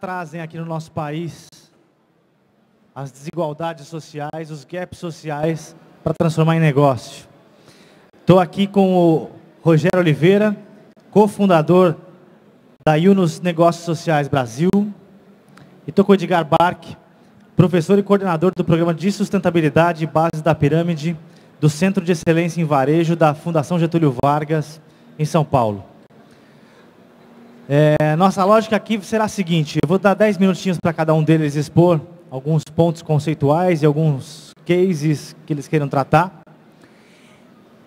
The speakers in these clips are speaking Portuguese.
trazem aqui no nosso país as desigualdades sociais, os gaps sociais para transformar em negócio. Estou aqui com o Rogério Oliveira, cofundador da Yunus Negócios Sociais Brasil, e estou com o Edgar Barque, professor e coordenador do programa de sustentabilidade e base da pirâmide do Centro de Excelência em Varejo da Fundação Getúlio Vargas, em São Paulo. É, nossa lógica aqui será a seguinte, eu vou dar 10 minutinhos para cada um deles expor alguns pontos conceituais e alguns cases que eles queiram tratar.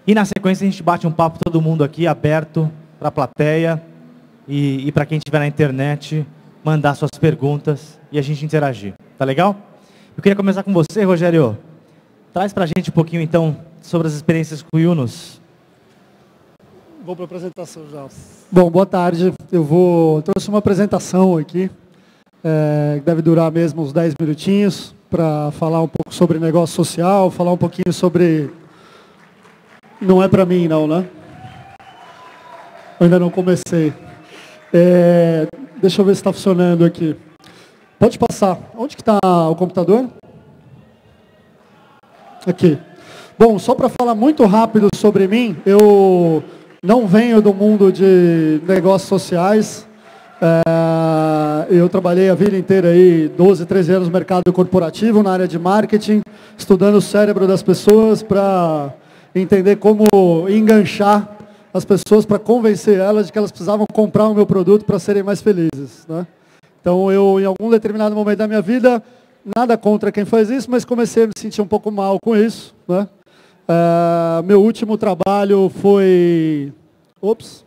E na sequência a gente bate um papo todo mundo aqui, aberto para a plateia e, e para quem estiver na internet, mandar suas perguntas e a gente interagir. Tá legal? Eu queria começar com você, Rogério. Traz para a gente um pouquinho então sobre as experiências com o Yunus. Vou para a apresentação já. Bom, boa tarde. Eu vou trouxe uma apresentação aqui, é, que deve durar mesmo uns 10 minutinhos, para falar um pouco sobre negócio social, falar um pouquinho sobre. Não é para mim, não, né? Eu ainda não comecei. É, deixa eu ver se está funcionando aqui. Pode passar. Onde que está o computador? Aqui. Bom, só para falar muito rápido sobre mim, eu não venho do mundo de negócios sociais. É, eu trabalhei a vida inteira aí, 12, 13 anos no mercado corporativo, na área de marketing, estudando o cérebro das pessoas para entender como enganchar as pessoas para convencer elas de que elas precisavam comprar o meu produto para serem mais felizes. Né? Então eu, em algum determinado momento da minha vida, nada contra quem faz isso, mas comecei a me sentir um pouco mal com isso. Né? Uh, meu último trabalho foi. Ops.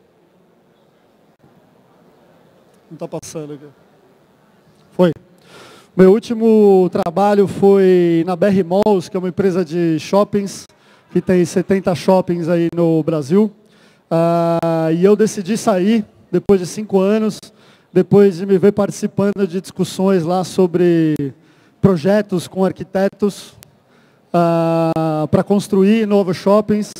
Não está passando aqui. Foi. Meu último trabalho foi na BR Malls, que é uma empresa de shoppings, que tem 70 shoppings aí no Brasil. Uh, e eu decidi sair depois de cinco anos, depois de me ver participando de discussões lá sobre projetos com arquitetos uh, para construir novos shoppings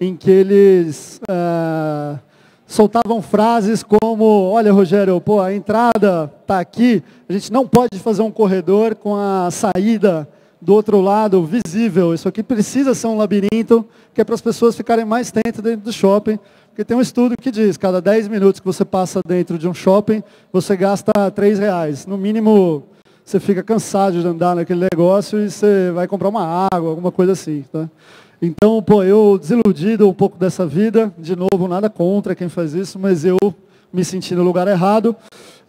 em que eles uh, soltavam frases como, olha Rogério, pô, a entrada está aqui, a gente não pode fazer um corredor com a saída do outro lado visível. Isso aqui precisa ser um labirinto, que é para as pessoas ficarem mais tempo dentro do shopping. Porque tem um estudo que diz, cada 10 minutos que você passa dentro de um shopping, você gasta 3 reais. No mínimo, você fica cansado de andar naquele negócio e você vai comprar uma água, alguma coisa assim. Tá? Então, pô, eu desiludido um pouco dessa vida, de novo, nada contra quem faz isso, mas eu me senti no lugar errado.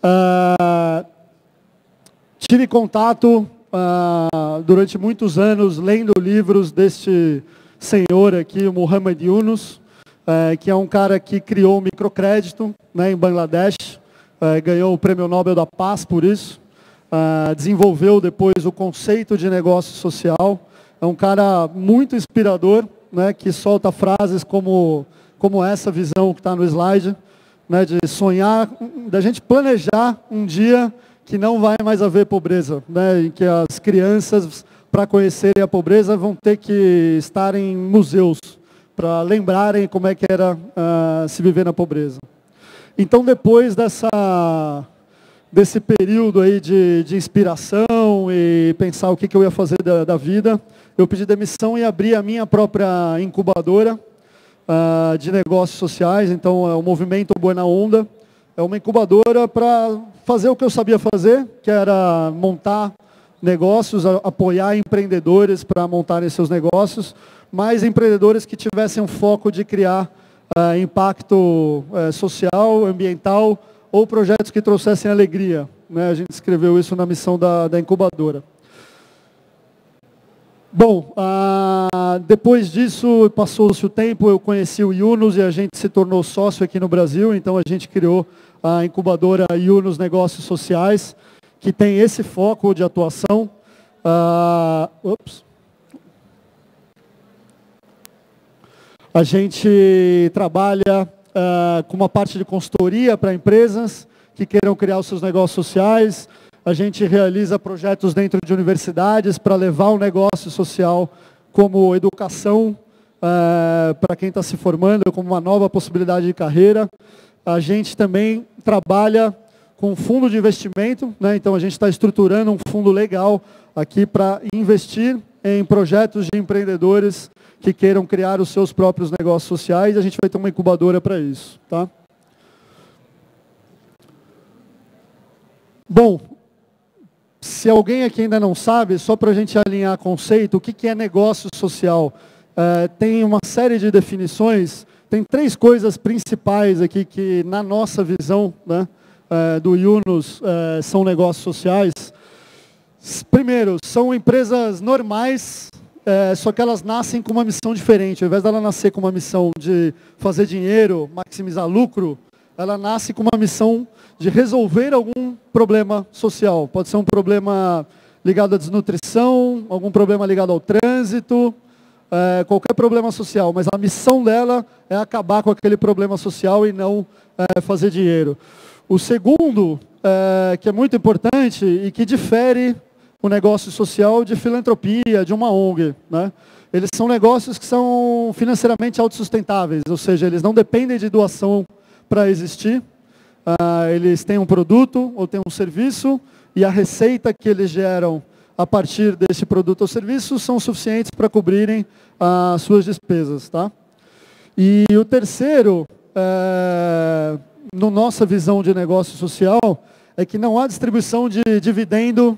Uh, tive contato uh, durante muitos anos lendo livros deste senhor aqui, o Muhammad Yunus, uh, que é um cara que criou o microcrédito né, em Bangladesh, uh, ganhou o Prêmio Nobel da Paz por isso. Uh, desenvolveu depois o conceito de negócio social. É um cara muito inspirador, né, que solta frases como, como essa visão que está no slide, né, de sonhar, da gente planejar um dia que não vai mais haver pobreza, né, em que as crianças, para conhecerem a pobreza, vão ter que estar em museus, para lembrarem como é que era uh, se viver na pobreza. Então, depois dessa desse período aí de, de inspiração e pensar o que, que eu ia fazer da, da, vida, eu pedi demissão e abri a minha própria incubadora uh, de negócios sociais. Então, é o Movimento Buena Onda. É uma incubadora para fazer o que eu sabia fazer, que era montar negócios, apoiar empreendedores para montarem seus negócios, mas empreendedores que tivessem um foco de criar uh, impacto uh, social, ambiental, ou projetos que trouxessem alegria. Né? A gente escreveu isso na missão da, da incubadora. Bom, ah, depois disso, passou-se o tempo, eu conheci o Yunus e a gente se tornou sócio aqui no Brasil, então a gente criou a incubadora Yunus Negócios Sociais, que tem esse foco de atuação. Ah, ups. A gente trabalha uh, com uma parte de consultoria para empresas que queiram criar os seus negócios sociais. A gente realiza projetos dentro de universidades para levar o negócio social como educação uh, para quem está se formando, como uma nova possibilidade de carreira. A gente também trabalha com fundo de investimento, né? então a gente está estruturando um fundo legal aqui para investir em projetos de empreendedores que queiram criar os seus próprios negócios sociais. A gente vai ter uma incubadora para isso. Tá? Bom, se alguém aqui ainda não sabe, só para a gente alinhar conceito, o que, é negócio social? É, tem uma série de definições, tem três coisas principais aqui que, na nossa visão, né, é, do Yunus é, são negócios sociais. Primeiro, são empresas normais, é, só que elas nascem com uma missão diferente. Ao invés dela nascer com uma missão de fazer dinheiro, maximizar lucro, ela nasce com uma missão de resolver algum problema social. Pode ser um problema ligado à desnutrição, algum problema ligado ao trânsito, é, qualquer problema social. Mas a missão dela é acabar com aquele problema social e não é, fazer dinheiro. O segundo, é, que é muito importante e que difere o negócio social de filantropia, de uma ONG. Né? Eles são negócios que são financeiramente autossustentáveis, ou seja, eles não dependem de doação para existir. Uh, eles têm um produto ou têm um serviço e a receita que eles geram a partir desse produto ou serviço são suficientes para cobrirem as suas despesas. Tá? E o terceiro, uh, no nossa visão de negócio social, é que não há distribuição de dividendo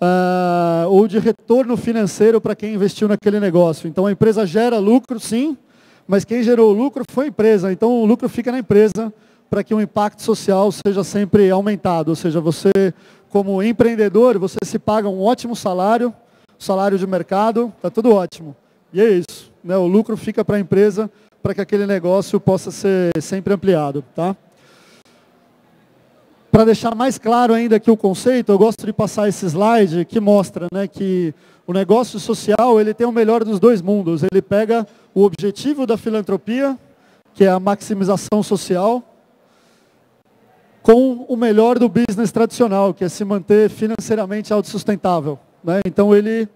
uh, ou de retorno financeiro para quem investiu naquele negócio. Então a empresa gera lucro, sim, mas quem gerou o lucro foi a empresa. Então o lucro fica na empresa para que o impacto social seja sempre aumentado. Ou seja, você, como empreendedor, você se paga um ótimo salário, salário de mercado, está tudo ótimo. E é isso. Né? O lucro fica para a empresa para que aquele negócio possa ser sempre ampliado. Tá? Para deixar mais claro ainda aqui o conceito, eu gosto de passar esse slide que mostra né, que o negócio social ele tem o melhor dos dois mundos. Ele pega o objetivo da filantropia, que é a maximização social, com o melhor do business tradicional, que é se manter financeiramente autossustentável. Né? Então ele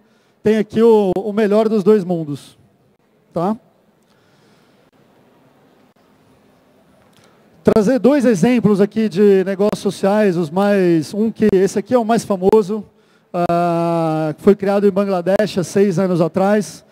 tem aqui o, o melhor dos dois mundos. Tá? Trazer dois exemplos aqui de negócios sociais, os mais, um que esse aqui é o mais famoso, uh, foi criado em Bangladesh há seis anos atrás,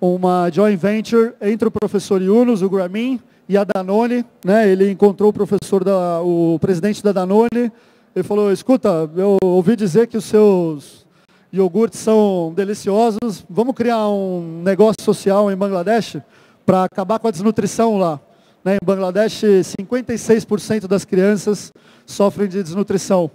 uma joint venture entre o professor Yunus, o Gramin, e a Danone, né? Ele encontrou o professor da, o presidente da Danone, ele falou: "Escuta, eu ouvi dizer que os seus iogurtes são deliciosos. Vamos criar um negócio social em Bangladesh para acabar com a desnutrição lá." Né, em Bangladesh, 56% das crianças sofrem de desnutrição.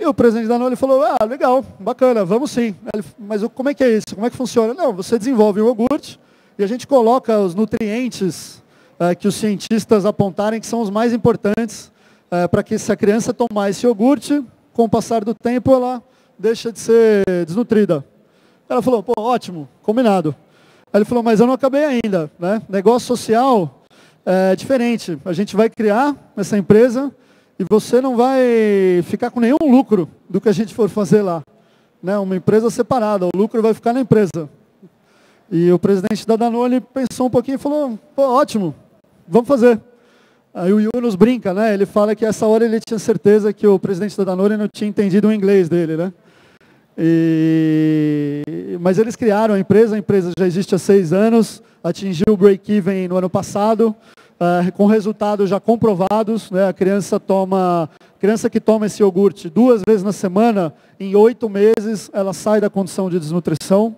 E o presidente da Danone falou, ah, legal, bacana, vamos sim. Ele, Mas como é que é isso? Como é que funciona? Não, você desenvolve o iogurte e a gente coloca os nutrientes é, que os cientistas apontarem que são os mais importantes é, para que se a criança tomar esse iogurte, com o passar do tempo ela deixa de ser desnutrida. Ela falou, pô, ótimo, combinado. Aí ele falou, mas eu não acabei ainda. Né? Negócio social é diferente. A gente vai criar essa empresa e você não vai ficar com nenhum lucro do que a gente for fazer lá. Né? Uma empresa separada, o lucro vai ficar na empresa. E o presidente da Danone pensou um pouquinho e falou, pô, ótimo, vamos fazer. Aí o Yunus brinca, né? Ele fala que essa hora ele tinha certeza que o presidente da Danone não tinha entendido o inglês dele, né? E... Mas eles criaram a empresa, a empresa já existe há seis anos, atingiu o break-even no ano passado, uh, com resultados já comprovados. Né? A criança toma, criança que toma esse iogurte duas vezes na semana, em oito meses ela sai da condição de desnutrição.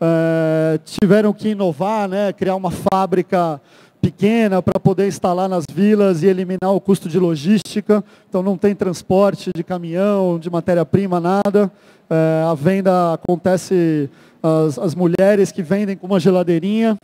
Uh, tiveram que inovar, né? criar uma fábrica pequena para poder instalar nas vilas e eliminar o custo de logística. Então não tem transporte de caminhão, de matéria-prima, nada. É, a venda acontece, as, as mulheres que vendem com uma geladeirinha,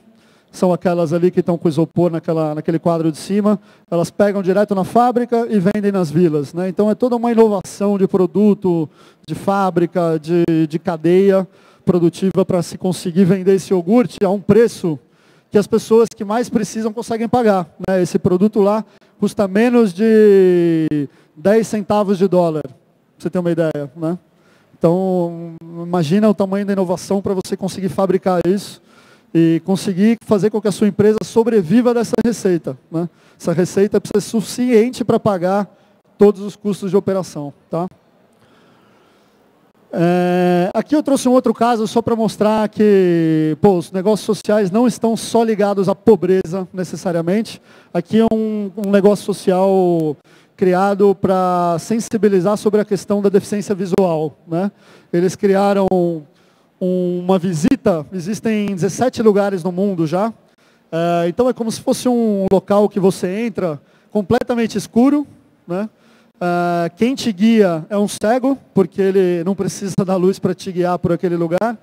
são aquelas ali que estão com isopor naquela, naquele quadro de cima, elas pegam direto na fábrica e vendem nas vilas. Né? Então é toda uma inovação de produto, de fábrica, de, de cadeia produtiva para se conseguir vender esse iogurte a um preço que as pessoas que mais precisam conseguem pagar. Né? Esse produto lá custa menos de 10 centavos de dólar, para você ter uma ideia. Né? Então, imagina o tamanho da inovação para você conseguir fabricar isso e conseguir fazer com que a sua empresa sobreviva dessa receita. Né? Essa receita precisa ser suficiente para pagar todos os custos de operação. Tá? É, aqui eu trouxe um outro caso só para mostrar que pô, os negócios sociais não estão só ligados à pobreza necessariamente. Aqui é um, um negócio social criado para sensibilizar sobre a questão da deficiência visual. Né? Eles criaram uma visita, existem 17 lugares no mundo já. É, então é como se fosse um local que você entra completamente escuro, né? Uh, quem te guia é um cego, porque ele não precisa da luz para te guiar por aquele lugar.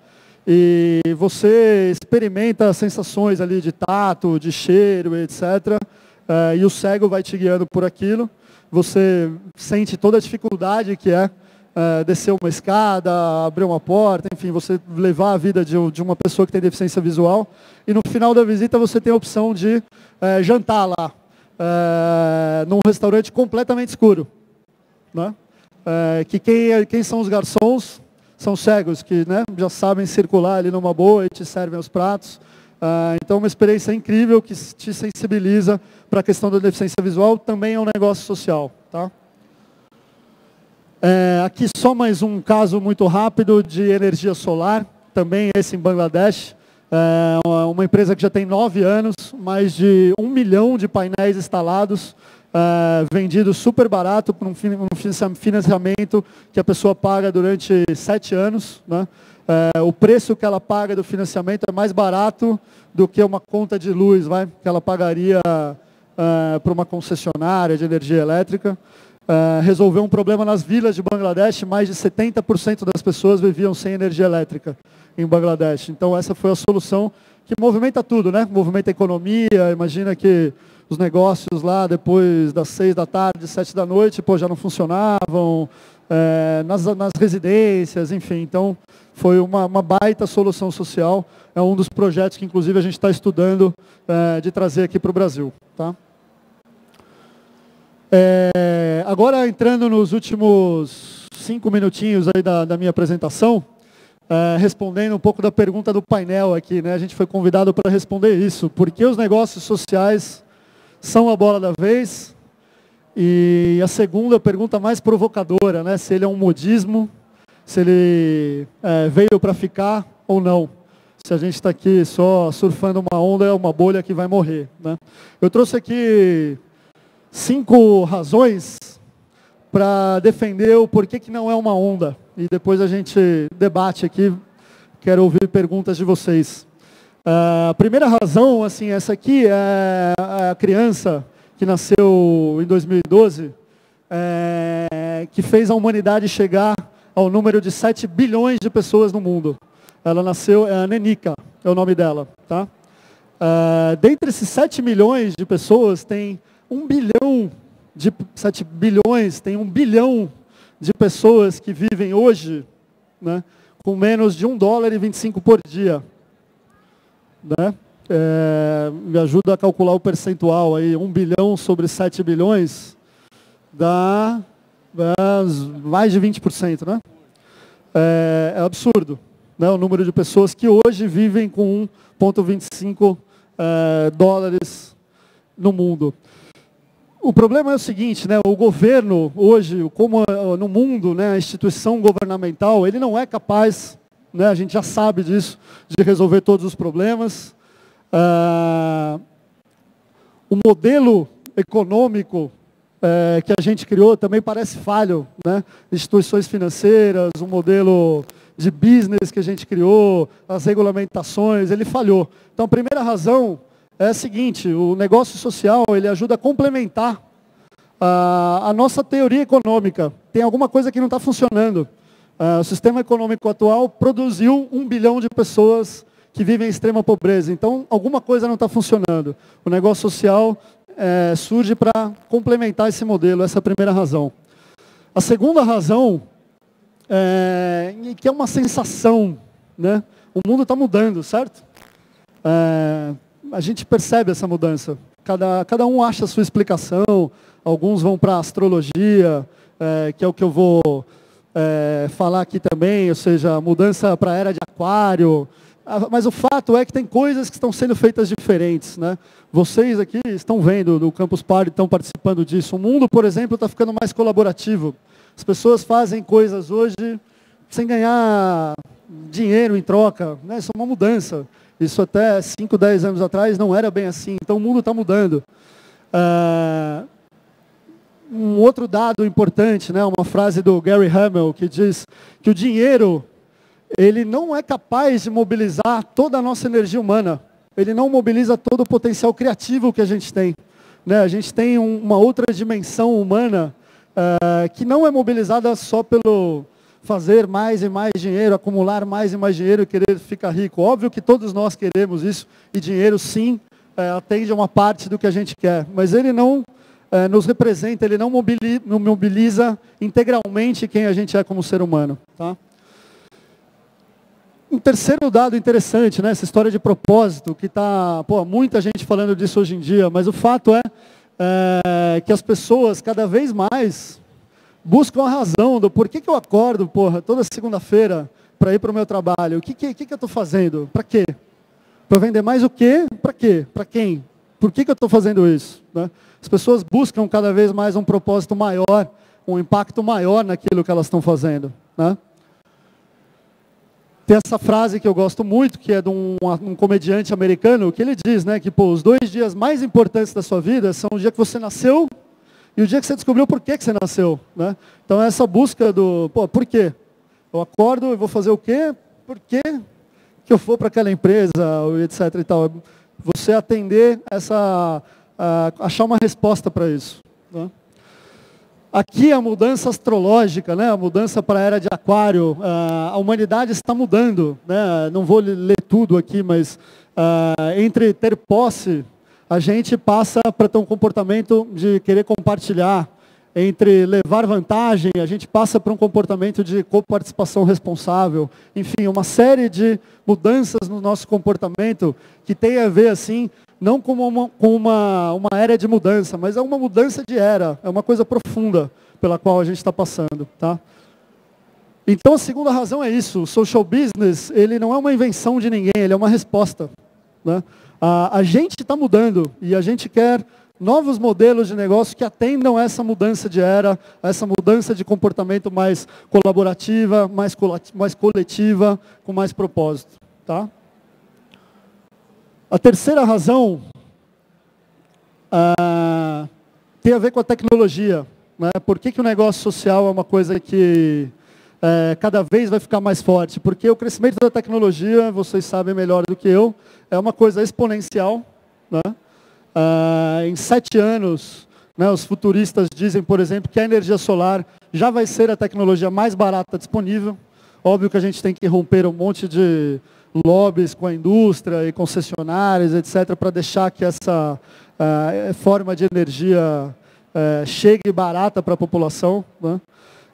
E você experimenta sensações ali de tato, de cheiro, etc. Ah, e o cego vai te guiando por aquilo. Você sente toda a dificuldade que é uh, descer uma escada, abrir uma porta, enfim, você levar a vida de, de, uma pessoa que tem deficiência visual. E no final da visita você tem a opção de eh, jantar lá, eh, num restaurante completamente escuro. Né? É, que quem, quem são os garçons? São cegos, que né, já sabem circular ali numa boa e te servem os pratos. É, então, uma experiência incrível que te sensibiliza para a questão da deficiência visual, também é um negócio social. Tá? É, aqui só mais um caso muito rápido de energia solar, também esse em Bangladesh. É uma empresa que já tem nove anos, mais de um milhão de painéis instalados, uh, vendido super barato por um financiamento que a pessoa paga durante sete anos. Né? Uh, o preço que ela paga do financiamento é mais barato do que uma conta de luz vai, que ela pagaria uh, para uma concessionária de energia elétrica. Uh, resolveu um problema nas vilas de Bangladesh, mais de 70% das pessoas viviam sem energia elétrica em Bangladesh. Então essa foi a solução que movimenta tudo, né? Movimenta a economia, imagina que os negócios lá depois das seis da tarde, sete da noite, pô, já não funcionavam, é, nas, nas residências, enfim. Então, foi uma, uma, baita solução social. É um dos projetos que, inclusive, a gente está estudando é, de trazer aqui para o Brasil. Tá? É, agora, entrando nos últimos cinco minutinhos aí da, da minha apresentação, é, respondendo um pouco da pergunta do painel aqui, né? A gente foi convidado para responder isso. Por que os negócios sociais são a bola da vez. E a segunda pergunta mais provocadora, né? Se ele é um modismo, se ele é, veio para ficar ou não. Se a gente está aqui só surfando uma onda, é uma bolha que vai morrer. Né? Eu trouxe aqui cinco razões para defender o porquê que não é uma onda. E depois a gente debate aqui. Quero ouvir perguntas de vocês. Uh, a primeira razão, assim, essa aqui é a criança que nasceu em 2012, é, que fez a humanidade chegar ao número de 7 bilhões de pessoas no mundo. Ela nasceu, é a Nenica, é o nome dela. Tá? Uh, dentre esses 7 milhões de pessoas, tem 1 bilhão de 7 bilhões, tem 1 bilhão de pessoas que vivem hoje né, com menos de 1 dólar e 25 por dia né? É, me ajuda a calcular o percentual aí, 1 bilhão sobre 7 bilhões, dá é, mais de 20%, né? É, é, absurdo, né? O número de pessoas que hoje vivem com 1,25 é, dólares no mundo. O problema é o seguinte, né? O governo hoje, como é, no mundo, né, a instituição governamental, ele não é capaz né? a gente já sabe disso, de resolver todos os problemas. Ah, o modelo econômico é, que a gente criou também parece falho. Né? Instituições financeiras, o modelo de business que a gente criou, as regulamentações, ele falhou. Então, a primeira razão é a seguinte, o negócio social ele ajuda a complementar a, a nossa teoria econômica. Tem alguma coisa que não está funcionando. Uh, o sistema econômico atual produziu um bilhão de pessoas que vivem em extrema pobreza. Então, alguma coisa não está funcionando. O negócio social é, surge para complementar esse modelo, essa é a primeira razão. A segunda razão, é, que é uma sensação, né? o mundo está mudando, certo? É, a gente percebe essa mudança. Cada, cada um acha a sua explicação, alguns vão para a astrologia, é, que é o que eu vou é, falar aqui também, ou seja, mudança para a era de aquário, mas o fato é que tem coisas que estão sendo feitas diferentes. Né? Vocês aqui estão vendo no Campus Party, estão participando disso. O mundo, por exemplo, está ficando mais colaborativo. As pessoas fazem coisas hoje sem ganhar dinheiro em troca. Né? Isso é uma mudança. Isso até 5, 10 anos atrás não era bem assim. Então o mundo está mudando. Uh, um outro dado importante, né? uma frase do Gary Hamel, que diz que o dinheiro ele não é capaz de mobilizar toda a nossa energia humana. Ele não mobiliza todo o potencial criativo que a gente tem. Né? A gente tem um, uma outra dimensão humana uh, que não é mobilizada só pelo fazer mais e mais dinheiro, acumular mais e mais dinheiro e querer ficar rico. Óbvio que todos nós queremos isso e dinheiro sim uh, atende a uma parte do que a gente quer, mas ele não uh, nos representa, ele não mobiliza, não mobiliza integralmente quem a gente é como ser humano. Tá? Um terceiro dado interessante, né? essa história de propósito, que está, muita gente falando disso hoje em dia, mas o fato é, é que as pessoas cada vez mais buscam a razão do porquê que eu acordo, porra, toda segunda-feira para ir para o meu trabalho. O que, que, que, que eu estou fazendo? Para quê? Para vender mais o quê? Para quê? Para quem? Por que, que eu estou fazendo isso? Né? As pessoas buscam cada vez mais um propósito maior, um impacto maior naquilo que elas estão fazendo. Né? Tem essa frase que eu gosto muito, que é de um, um, comediante americano, que ele diz, né, que pô, os dois dias mais importantes da sua vida são o dia que você nasceu e o dia que você descobriu por que, que você nasceu. Né? Então essa busca do, pô, por quê? Eu acordo e vou fazer o quê? Por quê que eu vou para aquela empresa, etc. E tal. Você atender essa, achar uma resposta para isso. Né? Aqui a mudança astrológica, né? a mudança para a era de aquário, ah, a humanidade está mudando. Né? Não vou ler tudo aqui, mas uh, entre ter posse, a gente passa para ter um comportamento de querer compartilhar. Entre levar vantagem, a gente passa para um comportamento de coparticipação responsável. Enfim, uma série de mudanças no nosso comportamento que tem a ver, assim, não como uma, com uma, uma era de mudança, mas é uma mudança de era, é uma coisa profunda pela qual a gente está passando. Tá? Então a segunda razão é isso, o social business ele não é uma invenção de ninguém, ele é uma resposta. Né? A, gente está mudando e a gente quer novos modelos de negócio que atendam essa mudança de era, essa mudança de comportamento mais colaborativa, mais, mais coletiva, com mais propósito. Tá? A terceira razão ah, tem a ver com a tecnologia. Né? Por que, que o negócio social é uma coisa que é, cada vez vai ficar mais forte? Porque o crescimento da tecnologia, vocês sabem melhor do que eu, é uma coisa exponencial. Né? Ah, em sete anos, né, os futuristas dizem, por exemplo, que a energia solar já vai ser a tecnologia mais barata disponível. Óbvio que a gente tem que romper um monte de lobbies com a indústria e concessionárias, etc., para deixar que essa uh, forma de energia uh, chegue barata para a população. Né?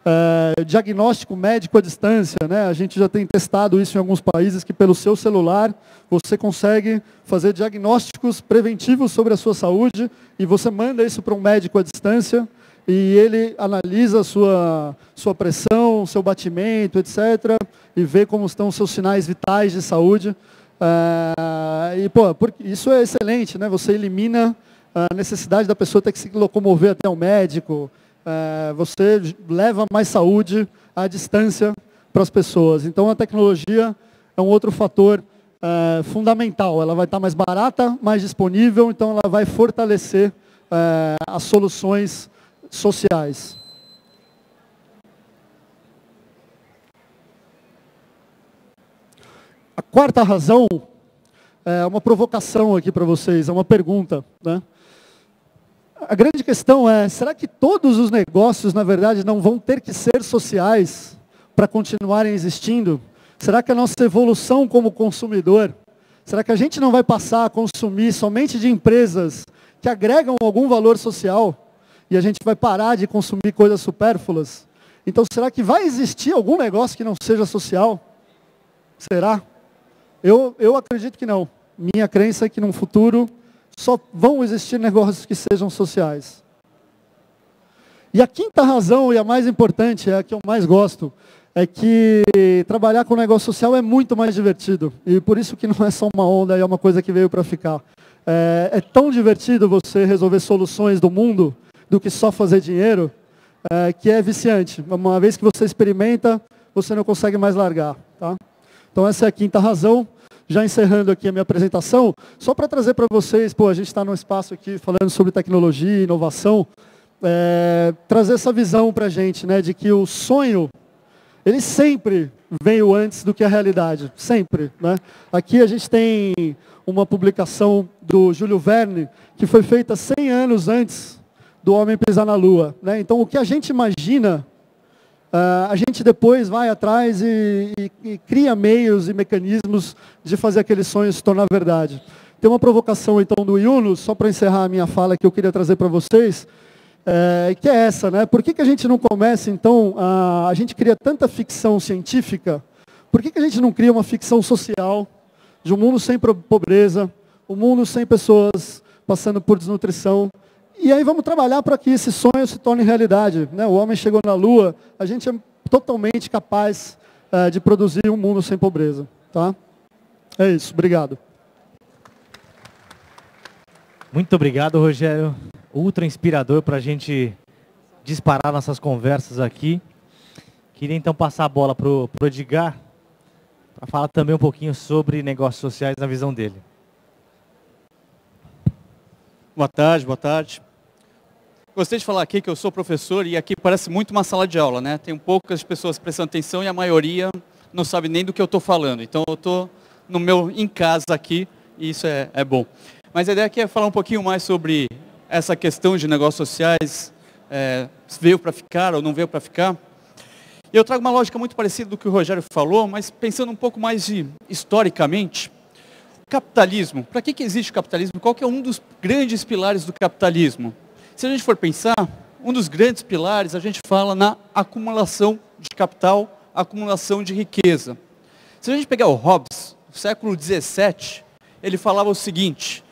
Uh, diagnóstico médico à distância, né? a gente já tem testado isso em alguns países, que pelo seu celular você consegue fazer diagnósticos preventivos sobre a sua saúde e você manda isso para um médico à distância e ele analisa a sua, sua pressão, seu batimento, etc., e vê como estão os seus sinais vitais de saúde. Ah, e, pô, isso é excelente, né? Você elimina a necessidade da pessoa ter que se locomover até o médico. Ah, você leva mais saúde à distância para as pessoas. Então, a tecnologia é um outro fator ah, fundamental. Ela vai estar mais barata, mais disponível, então ela vai fortalecer as soluções sociais. A quarta razão é uma provocação aqui para vocês, é uma pergunta. Né? A grande questão é, será que todos os negócios, na verdade, não vão ter que ser sociais para continuarem existindo? Será que a nossa evolução como consumidor, será que a gente não vai passar a consumir somente de empresas que agregam algum valor social? e a gente vai parar de consumir coisas supérfluas. Então, será que vai existir algum negócio que não seja social? Será? Eu, eu acredito que não. Minha crença é que no futuro só vão existir negócios que sejam sociais. E a quinta razão, e a mais importante, é a que eu mais gosto, é que trabalhar com negócio social é muito mais divertido. E por isso que não é só uma onda, é uma coisa que veio para ficar. É, é, tão divertido você resolver soluções do mundo do que só fazer dinheiro, é, que é viciante. Uma vez que você experimenta, você não consegue mais largar. Tá? Então essa é a quinta razão. Já encerrando aqui a minha apresentação, só para trazer para vocês, pô, a gente está num espaço aqui falando sobre tecnologia, inovação, é, trazer essa visão para a gente, né, de que o sonho ele sempre veio antes do que a realidade, sempre. Né? Aqui a gente tem uma publicação do Júlio Verne, que foi feita 100 anos antes do homem pisar na Lua. Né? Então, o que a gente imagina, uh, a gente depois vai atrás e, e, e, cria meios e mecanismos de fazer aquele sonho se tornar verdade. Tem uma provocação, então, do Yunus, só para encerrar a minha fala, que eu queria trazer para vocês, é, que é essa, né? Por que, que a gente não começa, então, a, a gente cria tanta ficção científica, por que, que a gente não cria uma ficção social de um mundo sem pobreza, um mundo sem pessoas passando por desnutrição, e aí vamos trabalhar para que esse sonho se torne realidade. Né? O homem chegou na Lua, a gente é totalmente capaz é, de produzir um mundo sem pobreza. Tá? É isso, obrigado. Muito obrigado, Rogério ultra inspirador para a gente disparar nossas conversas aqui. Queria então passar a bola para o Edgar, para falar também um pouquinho sobre negócios sociais na visão dele. Boa tarde, boa tarde. Gostei de falar aqui que eu sou professor e aqui parece muito uma sala de aula, né? Tem poucas pessoas prestando atenção e a maioria não sabe nem do que eu estou falando. Então eu estou no meu em casa aqui e isso é, é bom. Mas a ideia aqui é falar um pouquinho mais sobre essa questão de negócios sociais é, veio para ficar ou não veio para ficar. E eu trago uma lógica muito parecida do que o Rogério falou, mas pensando um pouco mais de, historicamente. Capitalismo, para que, que existe o capitalismo? Qual que é um dos grandes pilares do capitalismo? Se a gente for pensar, um dos grandes pilares, a gente fala na acumulação de capital, acumulação de riqueza. Se a gente pegar o Hobbes, no século 17, ele falava o seguinte,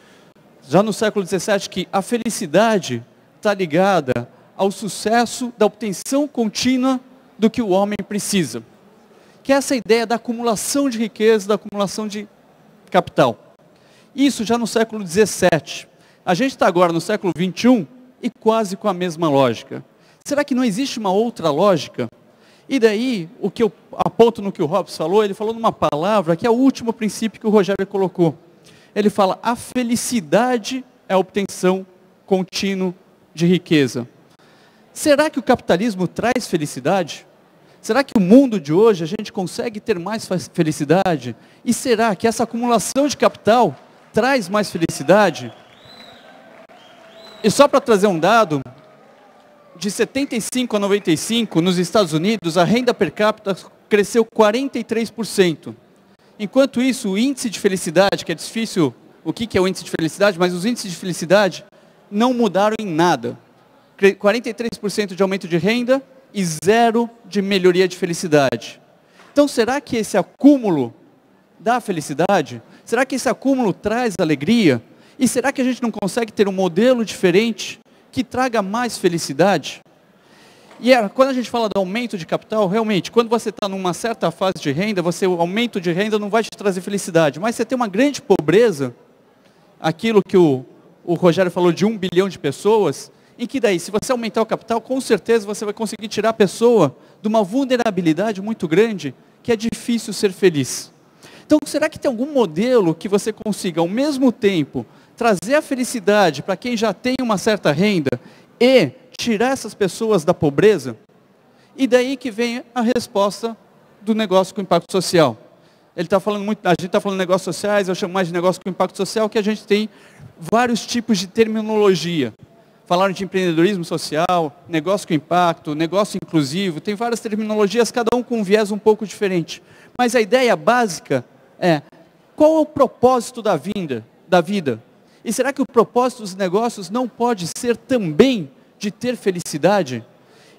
já no século XVII, que a felicidade está ligada ao sucesso da obtenção contínua do que o homem precisa. Que é essa ideia da acumulação de riqueza, da acumulação de capital. Isso já no século XVII. A gente está agora no século XXI e quase com a mesma lógica. Será que não existe uma outra lógica? E daí, o que eu aponto no que o Hobbes falou, ele falou numa palavra que é o último princípio que o Rogério colocou ele fala: a felicidade é a obtenção contínua de riqueza. Será que o capitalismo traz felicidade? Será que o mundo de hoje a gente consegue ter mais felicidade? E será que essa acumulação de capital traz mais felicidade? E só para trazer um dado, de 75 a 95, nos Estados Unidos, a renda per capita cresceu 43%. Enquanto isso, o índice de felicidade, que é difícil, o que é o índice de felicidade, mas os índices de felicidade não mudaram em nada. 43% de aumento de renda e zero de melhoria de felicidade. Então, será que esse acúmulo dá felicidade? Será que esse acúmulo traz alegria? E será que a gente não consegue ter um modelo diferente que traga mais felicidade? E é, quando a gente fala do aumento de capital, realmente, quando você está numa certa fase de renda, você, o aumento de renda não vai te trazer felicidade. Mas você tem uma grande pobreza, aquilo que o, o Rogério falou de um bilhão de pessoas, em que daí, se você aumentar o capital, com certeza você vai conseguir tirar a pessoa de uma vulnerabilidade muito grande, que é difícil ser feliz. Então, será que tem algum modelo que você consiga, ao mesmo tempo, trazer a felicidade para quem já tem uma certa renda e tirar essas pessoas da pobreza? E daí que vem a resposta do negócio com impacto social. Ele está falando muito, a gente está falando de negócios sociais, eu chamo mais de negócio com impacto social, que a gente tem vários tipos de terminologia. Falaram de empreendedorismo social, negócio com impacto, negócio inclusivo, tem várias terminologias, cada um com um viés um pouco diferente. Mas a ideia básica é, qual é o propósito da vinda, da vida? E será que o propósito dos negócios não pode ser também de ter felicidade.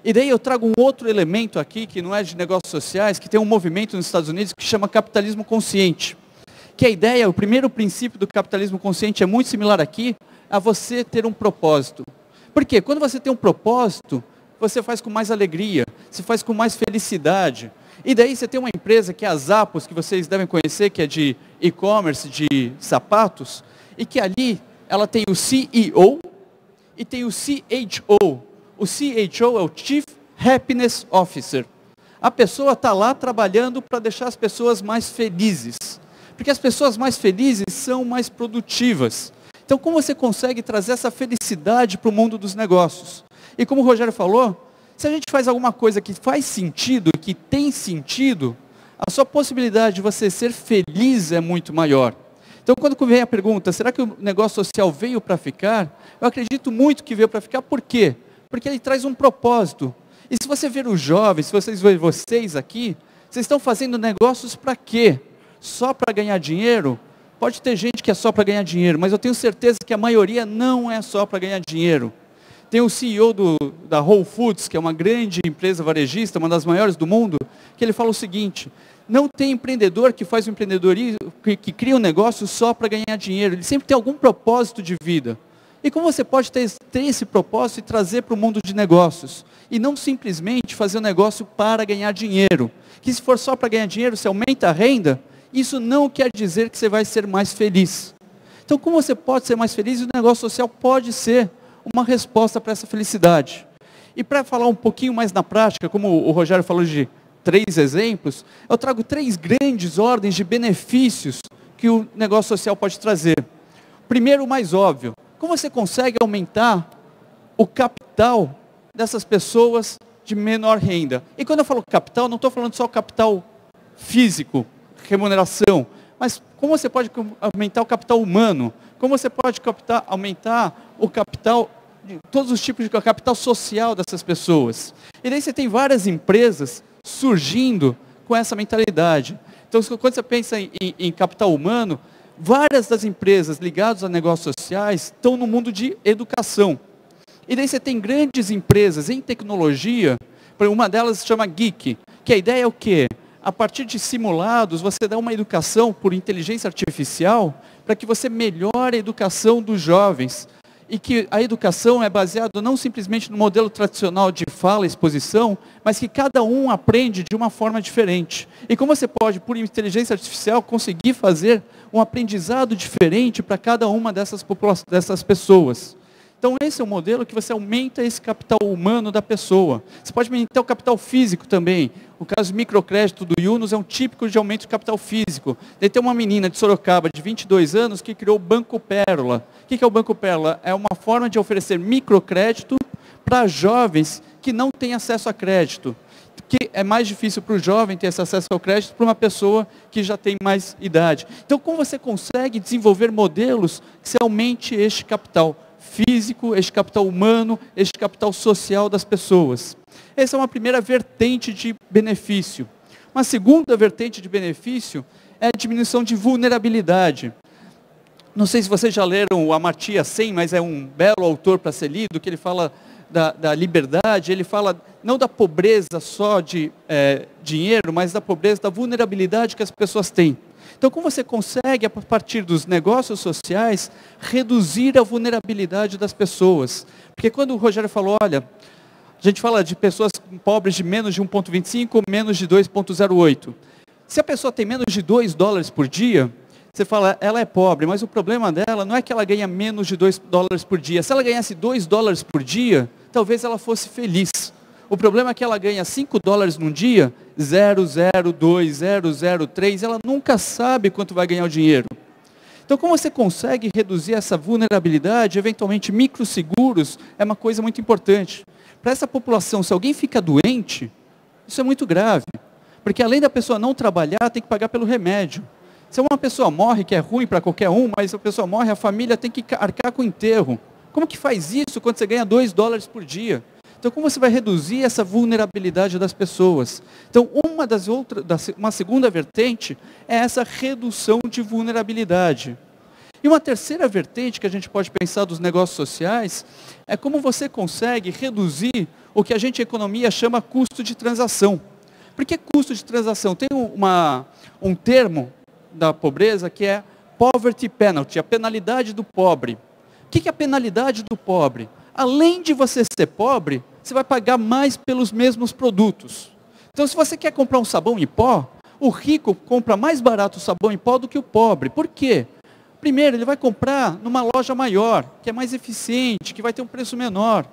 E daí eu trago um outro elemento aqui, que não é de negócios sociais, que tem um movimento nos Estados Unidos que chama capitalismo consciente. Que a ideia, o primeiro princípio do capitalismo consciente é muito similar aqui, a você ter um propósito. Por quê? Quando você tem um propósito, você faz com mais alegria, você faz com mais felicidade. E daí você tem uma empresa que é a Zappos, que vocês devem conhecer, que é de e-commerce, de sapatos, e que ali ela tem o CEO e tem o CHO. O CHO é o Chief Happiness Officer. A pessoa está lá trabalhando para deixar as pessoas mais felizes. Porque as pessoas mais felizes são mais produtivas. Então, como você consegue trazer essa felicidade para o mundo dos negócios? E como o Rogério falou, se a gente faz alguma coisa que faz sentido, que tem sentido, a sua possibilidade de você ser feliz é muito maior. Então, quando vem a pergunta, será que o negócio social veio para ficar? Eu acredito muito que veio para ficar, por quê? Porque ele traz um propósito. E se você ver os jovens, se vocês verem vocês aqui, vocês estão fazendo negócios para quê? Só para ganhar dinheiro? Pode ter gente que é só para ganhar dinheiro, mas eu tenho certeza que a maioria não é só para ganhar dinheiro. Tem o CEO do, da Whole Foods, que é uma grande empresa varejista, uma das maiores do mundo, que ele fala o seguinte: não tem empreendedor que faz um empreendedorismo, que, que cria um negócio só para ganhar dinheiro. Ele sempre tem algum propósito de vida. E como você pode ter, ter esse propósito e trazer para o mundo de negócios? E não simplesmente fazer um negócio para ganhar dinheiro. Que se for só para ganhar dinheiro, você aumenta a renda, isso não quer dizer que você vai ser mais feliz. Então, como você pode ser mais feliz? E o negócio social pode ser uma resposta para essa felicidade. E para falar um pouquinho mais na prática, como o Rogério falou de três exemplos, eu trago três grandes ordens de benefícios que o negócio social pode trazer. Primeiro, o mais óbvio, como você consegue aumentar o capital dessas pessoas de menor renda? E quando eu falo capital, não estou falando só capital físico, remuneração, mas como você pode aumentar o capital humano? Como você pode captar, aumentar o capital, todos os tipos de capital social dessas pessoas? E daí você tem várias empresas surgindo com essa mentalidade. Então, quando você pensa em, em capital humano, várias das empresas ligadas a negócios sociais estão no mundo de educação. E daí você tem grandes empresas em tecnologia, uma delas se chama Geek, que a ideia é o quê? A partir de simulados, você dá uma educação por inteligência artificial para que você melhore a educação dos jovens. E que a educação é baseada não simplesmente no modelo tradicional de fala e exposição, mas que cada um aprende de uma forma diferente. E como você pode, por inteligência artificial, conseguir fazer um aprendizado diferente para cada uma dessas, dessas pessoas. Então, esse é o modelo que você aumenta esse capital humano da pessoa. Você pode aumentar o capital físico também. O caso do microcrédito do Yunus é um típico de aumento de capital físico. Daí tem uma menina de Sorocaba, de 22 anos, que criou o Banco Pérola. O que é o Banco Pérola? É uma forma de oferecer microcrédito para jovens que não têm acesso a crédito. Que é mais difícil para o jovem ter esse acesso ao crédito para uma pessoa que já tem mais idade. Então, como você consegue desenvolver modelos que se aumente este capital? Físico, este capital humano, este capital social das pessoas. Essa é uma primeira vertente de benefício. Uma segunda vertente de benefício é a diminuição de vulnerabilidade. Não sei se vocês já leram o Amartya Sen, mas é um belo autor para ser lido, que ele fala da, da, liberdade, ele fala não da pobreza só de é, dinheiro, mas da pobreza, da vulnerabilidade que as pessoas têm. Então, como você consegue, a partir dos negócios sociais, reduzir a vulnerabilidade das pessoas? Porque quando o Rogério falou, olha, a gente fala de pessoas pobres de menos de 1,25 ou menos de 2,08. Se a pessoa tem menos de 2 dólares por dia, você fala, ela é pobre, mas o problema dela não é que ela ganha menos de 2 dólares por dia. Se ela ganhasse 2 dólares por dia, talvez ela fosse feliz. O problema é que ela ganha 5 dólares num dia, 002, 003, ela nunca sabe quanto vai ganhar o dinheiro. Então, como você consegue reduzir essa vulnerabilidade, eventualmente microseguros, é uma coisa muito importante. Para essa população, se alguém fica doente, isso é muito grave. Porque além da pessoa não trabalhar, tem que pagar pelo remédio. Se uma pessoa morre, que é ruim para qualquer um, mas a pessoa morre, a família tem que arcar com o enterro. Como que faz isso quando você ganha 2 dólares por dia? Então, como você vai reduzir essa vulnerabilidade das pessoas? Então, uma das outras, uma segunda vertente é essa redução de vulnerabilidade. E uma terceira vertente que a gente pode pensar dos negócios sociais é como você consegue reduzir o que a gente em economia chama custo de transação. Por que custo de transação? Tem uma, um termo da pobreza que é poverty penalty, a penalidade do pobre. O que é a penalidade do pobre? Além de você ser pobre, você vai pagar mais pelos mesmos produtos. Então, se você quer comprar um sabão em pó, o rico compra mais barato o sabão em pó do que o pobre. Por quê? Primeiro, ele vai comprar numa loja maior, que é mais eficiente, que vai ter um preço menor.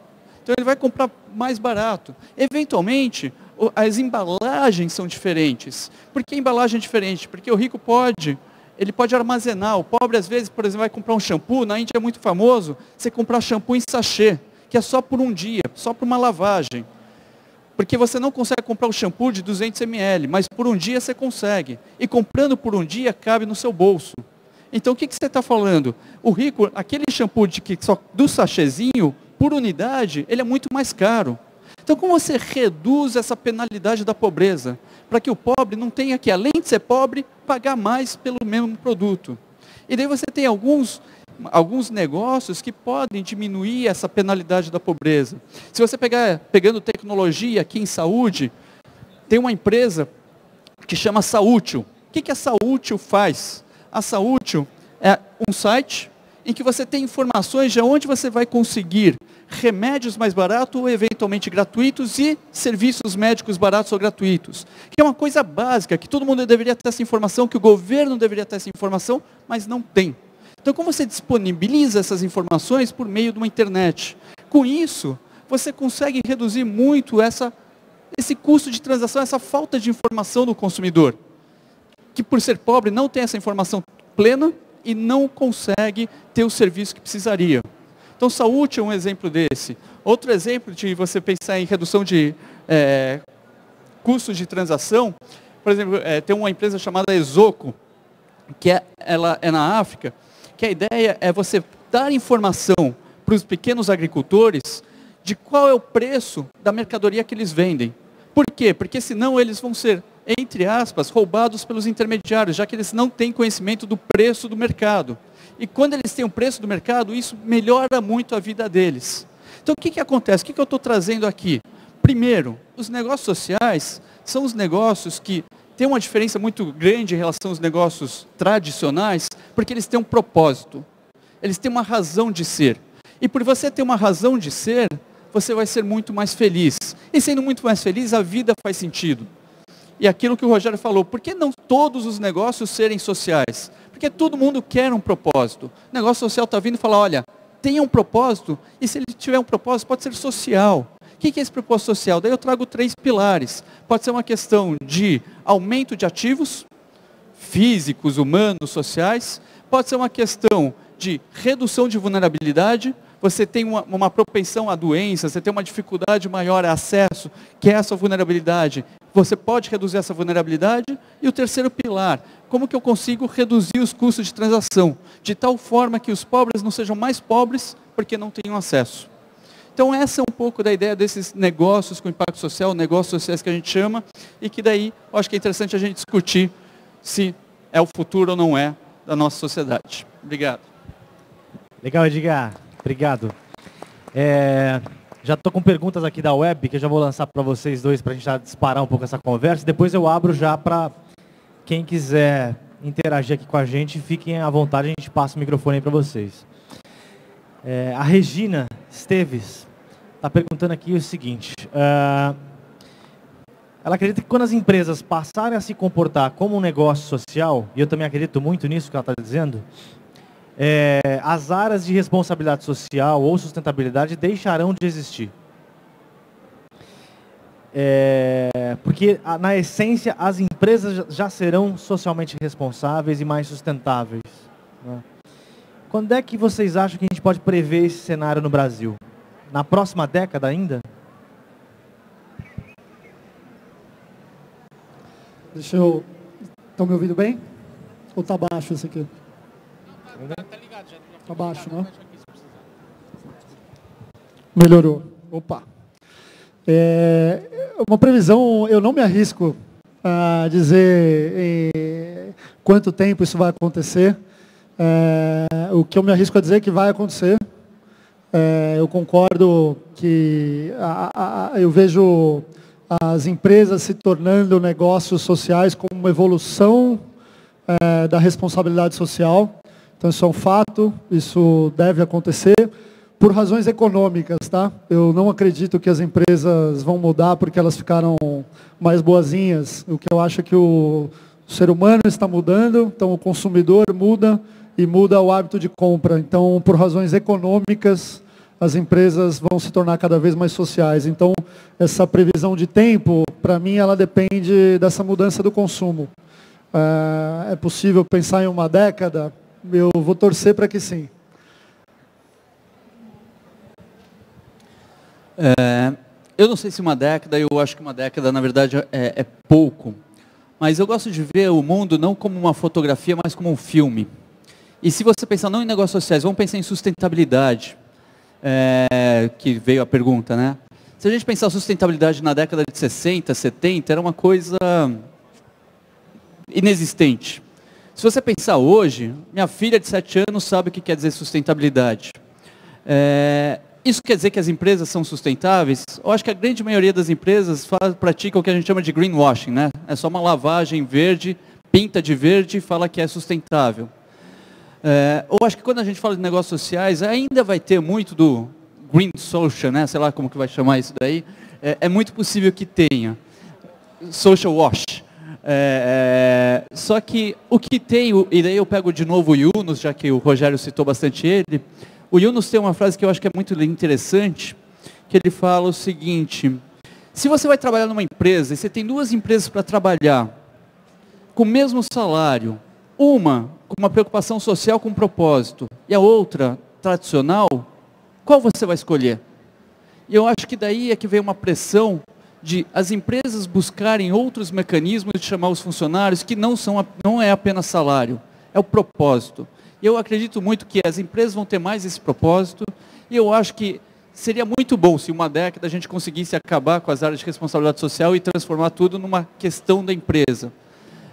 Então, ele vai comprar mais barato. Eventualmente, as embalagens são diferentes. Por que a embalagem é diferente? Porque o rico pode, ele pode armazenar. O pobre, às vezes, por exemplo, vai comprar um shampoo. Na Índia é muito famoso você comprar shampoo em sachê, que é só por um dia, só por uma lavagem. Porque você não consegue comprar um shampoo de 200 ml, mas por um dia você consegue. E comprando por um dia, cabe no seu bolso. Então o que, que você está falando? O rico, aquele shampoo de que só do sachêzinho, por unidade, ele é muito mais caro. Então como você reduz essa penalidade da pobreza? Para que o pobre não tenha que, além de ser pobre, pagar mais pelo mesmo produto. E daí você tem alguns alguns negócios que podem diminuir essa penalidade da pobreza. Se você pegar, pegando tecnologia aqui em saúde, tem uma empresa que chama Saútil. O que, que a Saútil faz? A Saútil é um site em que você tem informações de onde você vai conseguir remédios mais baratos ou eventualmente gratuitos e serviços médicos baratos ou gratuitos. Que é uma coisa básica, que todo mundo deveria ter essa informação, que o governo deveria ter essa informação, mas não tem. Então, como você disponibiliza essas informações por meio de uma internet? Com isso, você consegue reduzir muito essa, esse custo de transação, essa falta de informação do consumidor, que por ser pobre não tem essa informação plena e não consegue ter o serviço que precisaria. Então, saúde é um exemplo desse. Outro exemplo de você pensar em redução de é, custos de transação, por exemplo, é, tem uma empresa chamada Exoco, que é, ela é na África, que a ideia é você dar informação para os pequenos agricultores de qual é o preço da mercadoria que eles vendem. Por quê? Porque senão eles vão ser, entre aspas, roubados pelos intermediários, já que eles não têm conhecimento do preço do mercado. E quando eles têm o preço do mercado, isso melhora muito a vida deles. Então o que, que acontece? O que, que eu estou trazendo aqui? Primeiro, os negócios sociais são os negócios que tem uma diferença muito grande em relação aos negócios tradicionais, porque eles têm um propósito. Eles têm uma razão de ser. E por você ter uma razão de ser, você vai ser muito mais feliz. E sendo muito mais feliz, a vida faz sentido. E aquilo que o Rogério falou, por que não todos os negócios serem sociais? Porque todo mundo quer um propósito. O negócio social está vindo e fala, olha, tenha um propósito, e se ele tiver um propósito, pode ser social. O que é esse propósito social? Daí eu trago três pilares. Pode ser uma questão de aumento de ativos físicos, humanos, sociais. Pode ser uma questão de redução de vulnerabilidade. Você tem uma, uma propensão a doenças, você tem uma dificuldade maior a acesso, que é essa vulnerabilidade. Você pode reduzir essa vulnerabilidade. E o terceiro pilar, como que eu consigo reduzir os custos de transação, de tal forma que os pobres não sejam mais pobres porque não tenham acesso. Então essa é um pouco da ideia desses negócios com impacto social, negócios sociais que a gente chama, e que daí eu acho que é interessante a gente discutir se é o futuro ou não é da nossa sociedade. Obrigado. Legal, Edgar. Obrigado. É, já estou com perguntas aqui da web, que eu já vou lançar para vocês dois, para a gente disparar um pouco essa conversa. Depois eu abro já para quem quiser interagir aqui com a gente, fiquem à vontade, a gente passa o microfone aí para vocês. É, a Regina Esteves está perguntando aqui o seguinte. Uh, ela acredita que quando as empresas passarem a se comportar como um negócio social, e eu também acredito muito nisso que ela está dizendo, é, as áreas de responsabilidade social ou sustentabilidade deixarão de existir. É, porque, na essência, as empresas já serão socialmente responsáveis e mais sustentáveis. Né? Quando é que vocês acham que a gente pode prever esse cenário no Brasil? Na próxima década ainda? Deixa eu. Estão me ouvindo bem? Ou tá baixo esse aqui? Não, tá, tá ligado já. Tá baixo, né? Melhorou. Opa. É, uma previsão, eu não me arrisco a dizer quanto tempo isso vai acontecer. É, o que eu me arrisco a dizer é que vai acontecer. É, eu concordo que a, a, eu vejo as empresas se tornando negócios sociais como uma evolução é, da responsabilidade social. Então isso é um fato, isso deve acontecer. por razões econômicas, tá? Eu não acredito que as empresas vão mudar porque elas ficaram mais boazinhas. O que eu acho é que o ser humano está mudando, então o consumidor muda e muda o hábito de compra. Então, por razões econômicas, as empresas vão se tornar cada vez mais sociais. Então, essa previsão de tempo, para mim, ela depende dessa mudança do consumo. É, é possível pensar em uma década? Eu vou torcer para que sim. É, eu não sei se uma década, eu acho que uma década, na verdade, é, é, pouco. Mas eu gosto de ver o mundo não como uma fotografia, mas como um filme. E se você pensar não em negócios sociais, vamos pensar em sustentabilidade, é, que veio a pergunta, né? Se a gente pensar sustentabilidade na década de 60, 70, era uma coisa inexistente. Se você pensar hoje, minha filha de 7 anos sabe o que quer dizer sustentabilidade. É, isso quer dizer que as empresas são sustentáveis? Eu acho que a grande maioria das empresas faz, pratica o que a gente chama de greenwashing, né? É só uma lavagem verde, pinta de verde e fala que é sustentável. É, eu acho que quando a gente fala de negócios sociais, ainda vai ter muito do green social, né? Sei lá como que vai chamar isso daí. É, é muito possível que tenha. Social wash. É, é, só que o que tem, e daí eu pego de novo o Yunus, já que o Rogério citou bastante ele, o Yunus tem uma frase que eu acho que é muito interessante, que ele fala o seguinte, se você vai trabalhar numa empresa e você tem duas empresas para trabalhar com o mesmo salário, uma com uma preocupação social com propósito e a outra tradicional, qual você vai escolher? E eu acho que daí é que vem uma pressão de as empresas buscarem outros mecanismos de chamar os funcionários que não são não é apenas salário, é o propósito. Eu acredito muito que as empresas vão ter mais esse propósito e eu acho que seria muito bom se uma década a gente conseguisse acabar com as áreas de responsabilidade social e transformar tudo numa questão da empresa.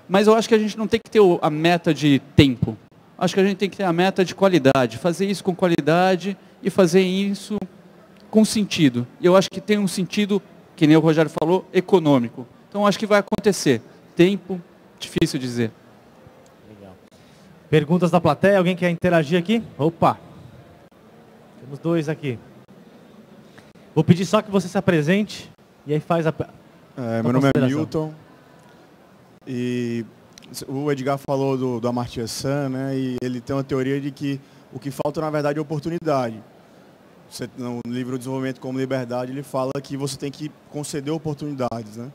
Mas eu acho que a gente não tem que ter a meta de tempo. Acho que a gente tem que ter a meta de qualidade, fazer isso com qualidade e fazer isso com sentido. E eu acho que tem um sentido, que nem o Rogério falou, econômico. Então acho que vai acontecer. Tempo, difícil dizer. Perguntas da plateia? Alguém quer interagir aqui? Opa! Temos dois aqui. Vou pedir só que você se apresente e aí faz a. É, meu nome é Milton. E o Edgar falou do, do Amartya Sen, né? E ele tem uma teoria de que o que falta na verdade é oportunidade. Você, no livro Desenvolvimento como Liberdade, ele fala que você tem que conceder oportunidades, né?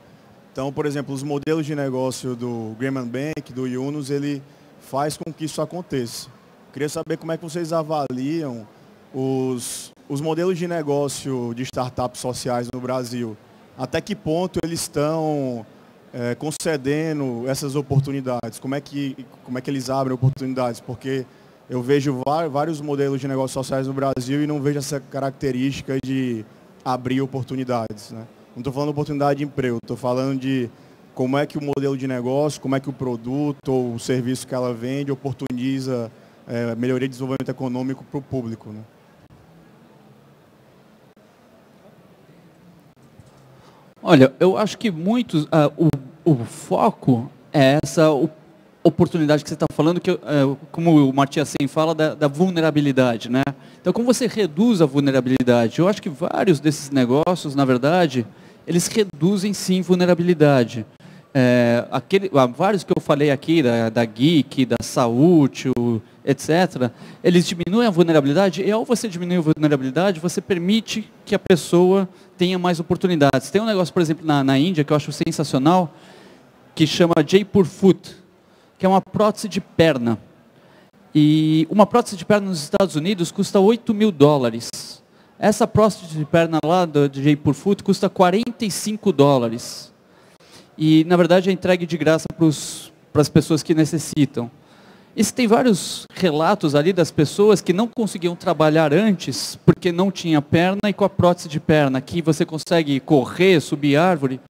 Então, por exemplo, os modelos de negócio do Graham Bank, do Yunus, ele faz com que isso aconteça. Queria saber como é que vocês avaliam os, os modelos de negócio de startups sociais no Brasil. Até que ponto eles estão é, concedendo essas oportunidades? Como é, que, como é que eles abrem oportunidades? Porque eu vejo vários modelos de negócios sociais no Brasil e não vejo essa característica de abrir oportunidades. Né? Não estou falando oportunidade de emprego, estou falando de como é que o modelo de negócio, como é que o produto ou o serviço que ela vende oportuniza é, melhoria de desenvolvimento econômico para o público. Né? Olha, eu acho que muitos, uh, o, o, foco é essa oportunidade que você está falando, que, uh, como o Matias Sen fala, da, da, vulnerabilidade. Né? Então, como você reduz a vulnerabilidade? Eu acho que vários desses negócios, na verdade, eles reduzem sim vulnerabilidade. É, aquele, vários que eu falei aqui, da, da Geek, da Saúde, etc., eles diminuem a vulnerabilidade e ao você diminuir a vulnerabilidade, você permite que a pessoa tenha mais oportunidades. Tem um negócio, por exemplo, na, na Índia que eu acho sensacional, que chama Jaipur Foot, que é uma prótese de perna. E uma prótese de perna nos Estados Unidos custa 8 mil dólares. Essa prótese de perna lá do, de Jaipur Foot custa 45 dólares e, na verdade, é entregue de graça para as pessoas que necessitam. E tem vários relatos ali das pessoas que não conseguiam trabalhar antes porque não tinha perna e com a prótese de perna, que você consegue correr, subir árvore,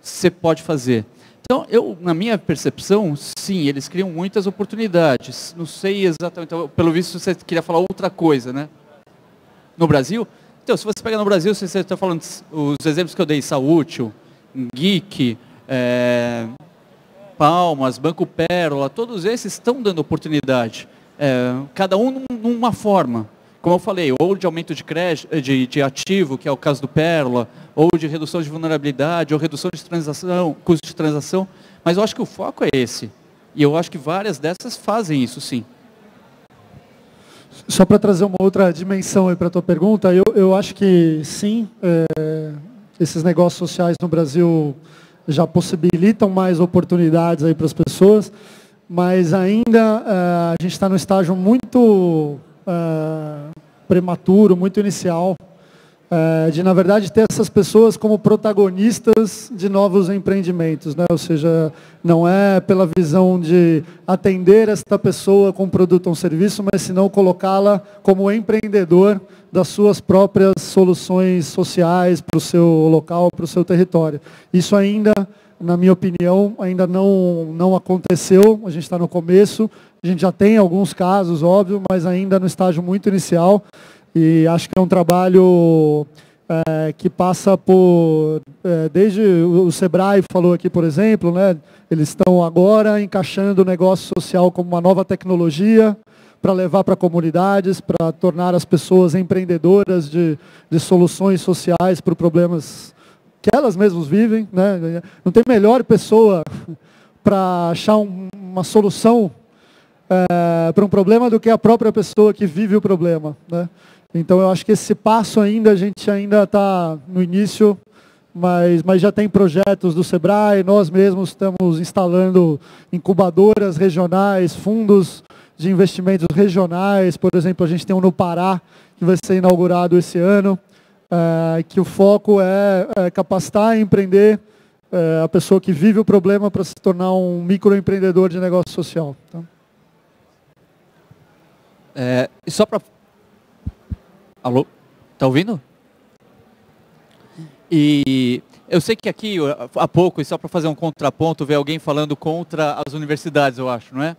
você pode fazer. Então, eu, na minha percepção, sim, eles criam muitas oportunidades. Não sei exatamente, então, pelo visto você queria falar outra coisa, né? No Brasil? Então, se você pega no Brasil, você está falando os exemplos que eu dei, Saúde, Geek, é, Palmas, Banco Pérola, todos esses estão dando oportunidade. É, cada um numa forma. Como eu falei, ou de aumento de, crédito, de, de ativo, que é o caso do Pérola, ou de redução de vulnerabilidade, ou redução de transação, custo de transação, mas eu acho que o foco é esse. E eu acho que várias dessas fazem isso, sim. Só para trazer uma outra dimensão para a tua pergunta, eu, eu acho que sim, é, esses negócios sociais no Brasil já possibilitam mais oportunidades para as pessoas, mas ainda é, a gente está no estágio muito é, prematuro, muito inicial, é, de na verdade ter essas pessoas como protagonistas de novos empreendimentos, né? ou seja, não é pela visão de atender esta pessoa com produto ou um serviço, mas senão colocá-la como empreendedor das suas próprias soluções sociais para o seu local, para o seu território. Isso ainda, na minha opinião, ainda não, não aconteceu, a gente está no começo, a gente já tem alguns casos, óbvio, mas ainda no estágio muito inicial. E acho que é um trabalho é, que passa por, é, desde o Sebrae falou aqui, por exemplo, né, eles estão agora encaixando o negócio social como uma nova tecnologia para levar para comunidades, para tornar as pessoas empreendedoras de, de soluções sociais para problemas que elas mesmas vivem. Né? Não tem melhor pessoa para achar um, uma solução é, para um problema do que a própria pessoa que vive o problema. Né? Então eu acho que esse passo ainda, a gente ainda está no início, mas, mas já tem projetos do Sebrae, nós mesmos estamos instalando incubadoras regionais, fundos de investimentos regionais, por exemplo, a gente tem um no Pará, que vai ser inaugurado esse ano, é, que o foco é, é capacitar e empreender é, a pessoa que vive o problema para se tornar um microempreendedor de negócio social. Tá? É, e só para Alô? Tá ouvindo? E eu sei que aqui, há pouco, e só para fazer um contraponto, veio alguém falando contra as universidades, eu acho, não é?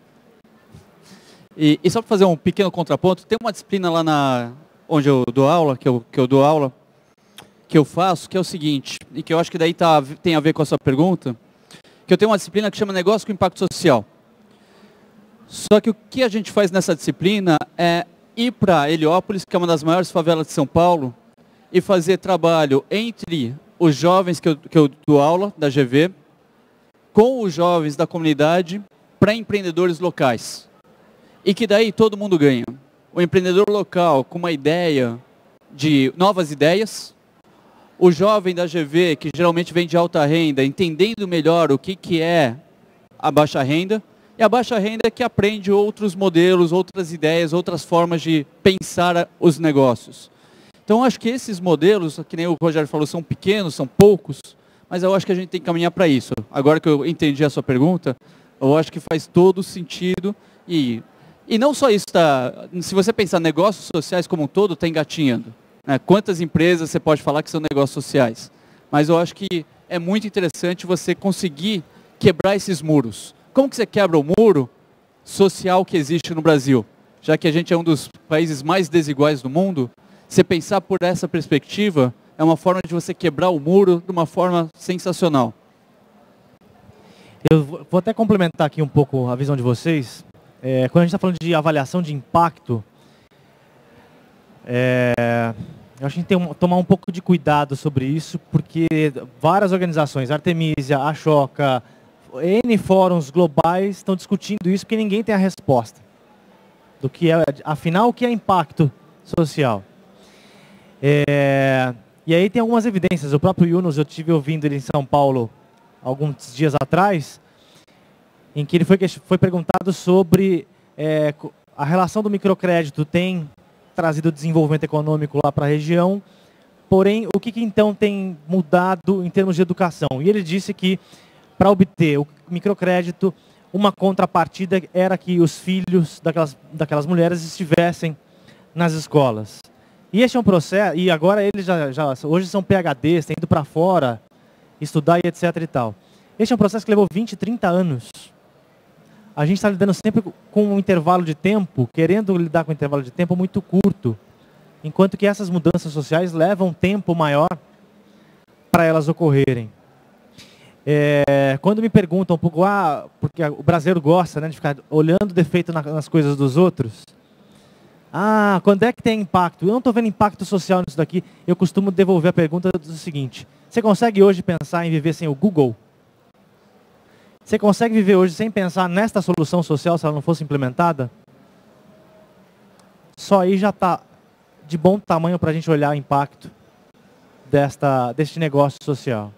E, e só para fazer um pequeno contraponto, tem uma disciplina lá na, onde eu dou aula, que eu, que eu dou aula, que eu faço, que é o seguinte, e que eu acho que daí tá, tem a ver com a sua pergunta, que eu tenho uma disciplina que chama Negócio com Impacto Social. Só que o que a gente faz nessa disciplina é ir para Heliópolis, que é uma das maiores favelas de São Paulo, e fazer trabalho entre os jovens que eu, que eu dou aula, da GV, com os jovens da comunidade, para empreendedores locais. E que daí todo mundo ganha. O empreendedor local com uma ideia de novas ideias, o jovem da GV, que geralmente vem de alta renda, entendendo melhor o que, que é a baixa renda, e a baixa renda é que aprende outros modelos, outras ideias, outras formas de pensar os negócios. Então, acho que esses modelos, que nem o Rogério falou, são pequenos, são poucos, mas eu acho que a gente tem que caminhar para isso. Agora que eu entendi a sua pergunta, eu acho que faz todo sentido. E, e não só isso, tá, se você pensar negócios sociais como um todo, está engatinhando. Né? Quantas empresas você pode falar que são negócios sociais? Mas eu acho que é muito interessante você conseguir quebrar esses muros. Como que você quebra o muro social que existe no Brasil? Já que a gente é um dos países mais desiguais do mundo, você pensar por essa perspectiva é uma forma de você quebrar o muro de uma forma sensacional. Eu vou até complementar aqui um pouco a visão de vocês. É, quando a gente está falando de avaliação de impacto, é, eu acho que a gente tem que tomar um pouco de cuidado sobre isso, porque várias organizações, Artemisia, Ashoka, N fóruns globais estão discutindo isso porque ninguém tem a resposta. Do que é, afinal, o que é impacto social? É, e aí tem algumas evidências. O próprio Yunus, eu tive ouvindo ele em São Paulo alguns dias atrás, em que ele foi, foi perguntado sobre é, a relação do microcrédito tem trazido desenvolvimento econômico lá para a região, porém, o que, que então tem mudado em termos de educação? E ele disse que para obter o microcrédito, uma contrapartida era que os filhos daquelas, daquelas mulheres estivessem nas escolas. E este é um processo, e agora eles já, já hoje são PHDs, têm ido para fora estudar e etc e tal. Este é um processo que levou 20, 30 anos. A gente está lidando sempre com um intervalo de tempo, querendo lidar com um intervalo de tempo muito curto, enquanto que essas mudanças sociais levam tempo maior para elas ocorrerem. É, quando me perguntam um pouco, ah, porque o brasileiro gosta né, de ficar olhando defeito nas coisas dos outros, Ah, quando é que tem impacto? Eu não estou vendo impacto social nisso daqui. Eu costumo devolver a pergunta do seguinte: você consegue hoje pensar em viver sem o Google? Você consegue viver hoje sem pensar nesta solução social se ela não fosse implementada? Só aí já está de bom tamanho para a gente olhar o impacto desta, deste negócio social.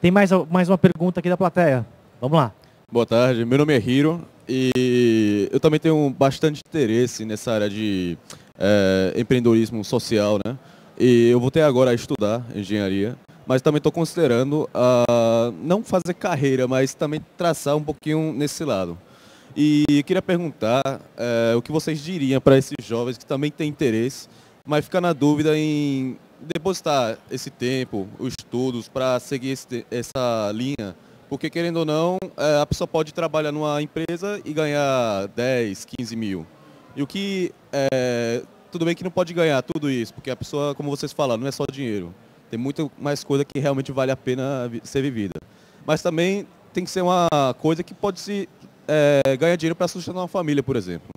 Tem mais, mais uma pergunta aqui da plateia. Vamos lá. Boa tarde, meu nome é Hiro e eu também tenho bastante interesse nessa área de é, empreendedorismo social, né? E eu voltei agora a estudar engenharia, mas também estou considerando uh, não fazer carreira, mas também traçar um pouquinho nesse lado. E queria perguntar uh, o que vocês diriam para esses jovens que também têm interesse, mas ficam na dúvida em depositar esse tempo, os estudos, para seguir esse, essa linha. Porque, querendo ou não, uh, a pessoa pode trabalhar numa empresa e ganhar 10, 15 mil. E o que. É, tudo bem que não pode ganhar tudo isso, porque a pessoa, como vocês falaram, não é só dinheiro. Tem muito mais coisa que realmente vale a pena ser vivida. Mas também tem que ser uma coisa que pode se é, ganhar dinheiro para sustentar uma família, por exemplo.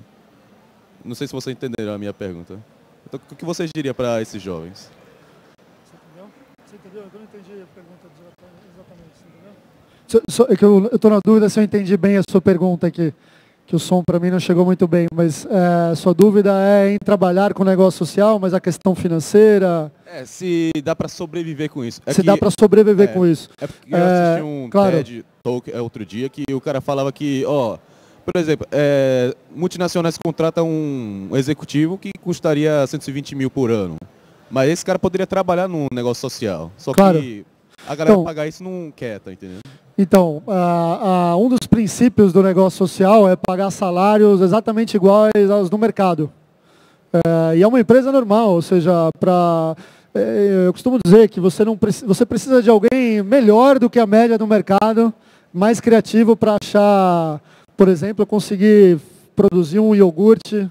Não sei se vocês entenderam a minha pergunta. Então, o que vocês diriam para esses jovens? Você entendeu? Você entendeu? Eu não entendi a pergunta exatamente. Entendeu? É eu estou na dúvida se eu entendi bem a sua pergunta aqui que o som para mim não chegou muito bem, mas é, sua dúvida é em trabalhar com negócio social, mas a questão financeira... É, se dá para sobreviver com isso. É se que, dá para sobreviver é, com isso. É porque eu assisti é, um claro. TED Talk é, outro dia que o cara falava que, ó, por exemplo, é, multinacionais contratam um executivo que custaria 120 mil por ano. Mas esse cara poderia trabalhar num negócio social. Só claro. que a galera então, pagar isso não quer, tá entendendo? Então, um dos princípios do negócio social é pagar salários exatamente iguais aos do mercado. É, e é uma empresa normal, ou seja, para é, eu costumo dizer que você não você precisa de alguém melhor do que a média do mercado, mais criativo para achar, por exemplo, conseguir produzir um iogurte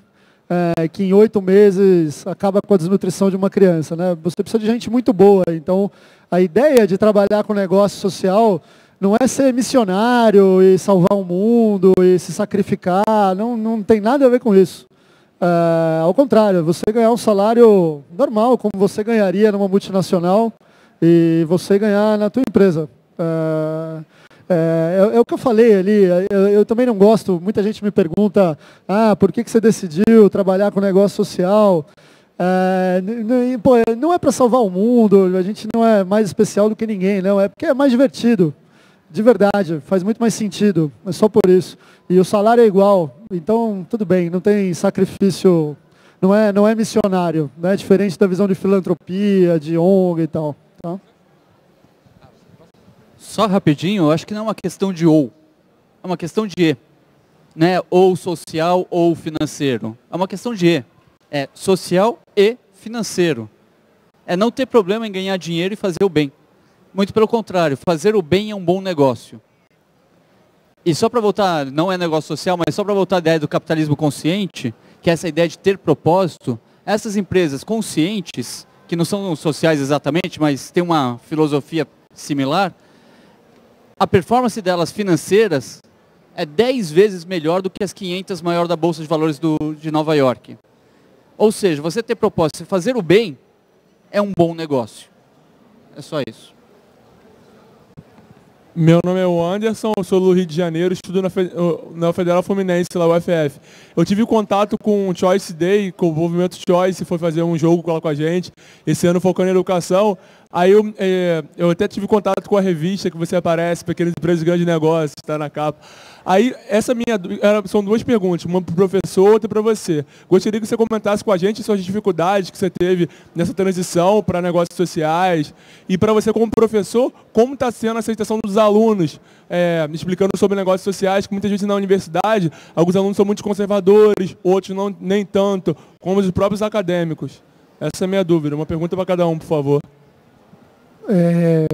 é, que em oito meses acaba com a desnutrição de uma criança. Né? Você precisa de gente muito boa. Então, a ideia de trabalhar com negócio social não é ser missionário e salvar o mundo e se sacrificar, não, não tem nada a ver com isso. É, ao contrário, você ganhar um salário normal, como você ganharia numa multinacional, e você ganhar na tua empresa. É, é, é, é o que eu falei ali, eu, eu, também não gosto, muita gente me pergunta, ah, por que, que você decidiu trabalhar com negócio social? É, pô, não é para salvar o mundo, a gente não é mais especial do que ninguém, não, é porque é mais divertido. De verdade, faz muito mais sentido, é só por isso. E o salário é igual, então tudo bem, não tem sacrifício, não é, não é missionário, não é diferente da visão de filantropia, de ONG e tal. Tá? Só rapidinho, eu acho que não é uma questão de ou, é uma questão de e, né? ou social ou financeiro. É uma questão de e, é social e financeiro. É não ter problema em ganhar dinheiro e fazer o bem. Muito pelo contrário, fazer o bem é um bom negócio. E só para voltar, não é negócio social, mas só para voltar à ideia do capitalismo consciente, que é essa ideia de ter propósito, essas empresas conscientes, que não são sociais exatamente, mas têm uma filosofia similar, a performance delas financeiras é 10 vezes melhor do que as 500 maior da Bolsa de Valores do, de Nova York. Ou seja, você ter propósito, fazer o bem, é um bom negócio. É só isso. Meu nome é o Anderson, sou do Rio de Janeiro, estudo na, na Federal Fluminense, lá UFF. Eu tive contato com o Choice Day, com o movimento Choice, foi fazer um jogo lá com a gente, esse ano focando em educação. Aí eu, é, eu até tive contato com a revista que você aparece, Pequenas Empresas de Grandes Negócios, está na capa. Aí, essa minha, são duas perguntas, uma para o professor, outra para você. Gostaria que você comentasse com a gente suas dificuldades que você teve nessa transição para negócios sociais. E para você, como professor, como está sendo a aceitação dos alunos, é, explicando sobre negócios sociais, que muitas vezes na universidade, alguns alunos são muito conservadores, outros não, nem tanto, como os próprios acadêmicos. Essa é a minha dúvida. Uma pergunta para cada um, por favor. É,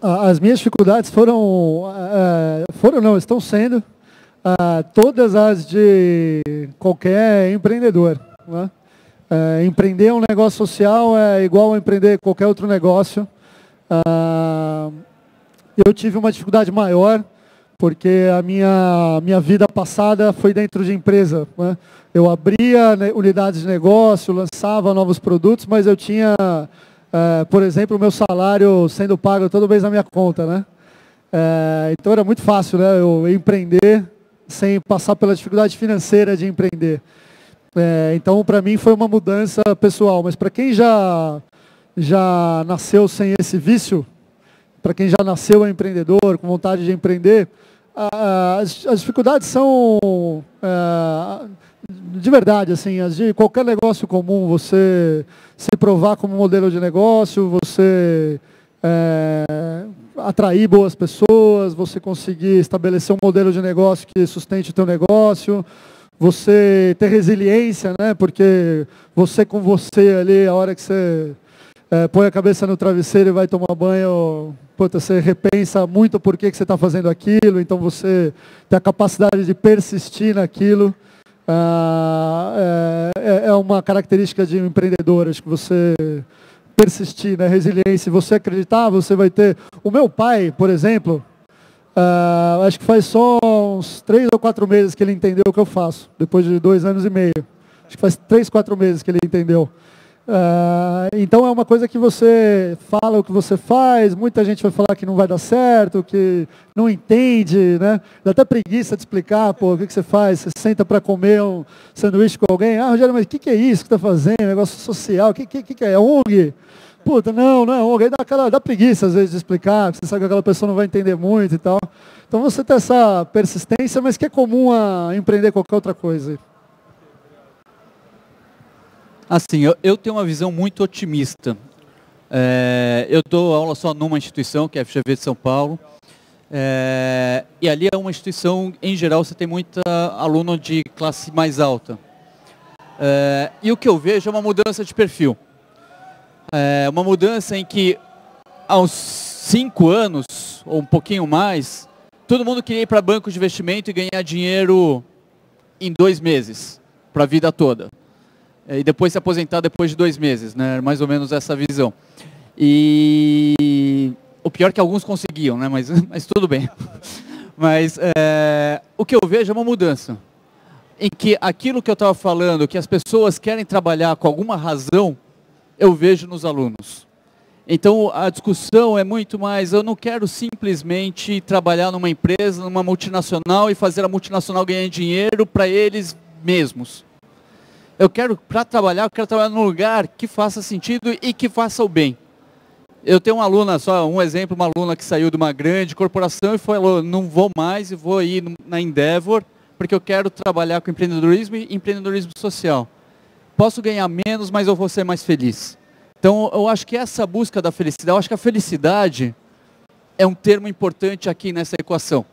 as minhas dificuldades foram, é, foram não, estão sendo todas as de qualquer empreendedor. Né? É, empreender um negócio social é igual a empreender qualquer outro negócio. eu tive uma dificuldade maior porque a minha, minha vida passada foi dentro de empresa. Né? Eu abria né, unidades de negócio, lançava novos produtos, mas eu tinha, é, por exemplo, o meu salário sendo pago todo mês na minha conta. Né? É, então era muito fácil né, eu empreender sem passar pela dificuldade financeira de empreender. É, então, para mim, foi uma mudança pessoal. Mas para quem já, já nasceu sem esse vício, para quem já nasceu empreendedor, com vontade de empreender, as, dificuldades são é, de verdade, assim, as de qualquer negócio comum, você se provar como modelo de negócio, você é, atrair boas pessoas, você conseguir estabelecer um modelo de negócio que sustente o teu negócio, você ter resiliência, né? Porque você com você ali, a hora que você é, põe a cabeça no travesseiro e vai tomar banho, puta, você repensa muito por que, que você está fazendo aquilo, então você tem a capacidade de persistir naquilo. Ah, é, é, uma característica de empreendedor, acho que você persistir, né? resiliência, você acreditar, você vai ter. O meu pai, por exemplo, ah, acho que faz só uns três ou quatro meses que ele entendeu o que eu faço, depois de dois anos e meio. Acho que faz três, quatro meses que ele entendeu. Uh, então é uma coisa que você fala o que você faz, muita gente vai falar que não vai dar certo, que não entende, né? Dá até preguiça de explicar, pô, o que, que você faz? Você senta para comer um sanduíche com alguém, ah, Rogério, mas o que, que é isso que está fazendo? Negócio social, o que, que, que, que é? ONG? Puta, não, não é ONG. Aí dá, aquela, dá preguiça às vezes de explicar, você sabe que aquela pessoa não vai entender muito e tal. Então você tem essa persistência, mas que é comum a empreender qualquer outra coisa. Assim, eu, eu tenho uma visão muito otimista. É, eu dou aula só numa instituição, que é a FGV de São Paulo. É, e ali é uma instituição, em geral, você tem muita aluno de classe mais alta. É, e o que eu vejo é uma mudança de perfil. É uma mudança em que, uns cinco anos, ou um pouquinho mais, todo mundo queria ir para banco de investimento e ganhar dinheiro em dois meses, para a vida toda. E depois se aposentar depois de dois meses, né? Mais ou menos essa visão. E o pior é que alguns conseguiam, né? Mas, mas tudo bem. Mas é, o que eu vejo é uma mudança. Em que aquilo que eu estava falando, que as pessoas querem trabalhar com alguma razão, eu vejo nos alunos. Então a discussão é muito mais, eu não quero simplesmente trabalhar numa empresa, numa multinacional e fazer a multinacional ganhar dinheiro para eles mesmos. Eu quero, para trabalhar, eu quero trabalhar num lugar que faça sentido e que faça o bem. Eu tenho uma aluna, só um exemplo, uma aluna que saiu de uma grande corporação e falou, não vou mais e vou ir na Endeavor, porque eu quero trabalhar com empreendedorismo e empreendedorismo social. Posso ganhar menos, mas eu vou ser mais feliz. Então, eu acho que essa busca da felicidade, eu acho que a felicidade é um termo importante aqui nessa equação.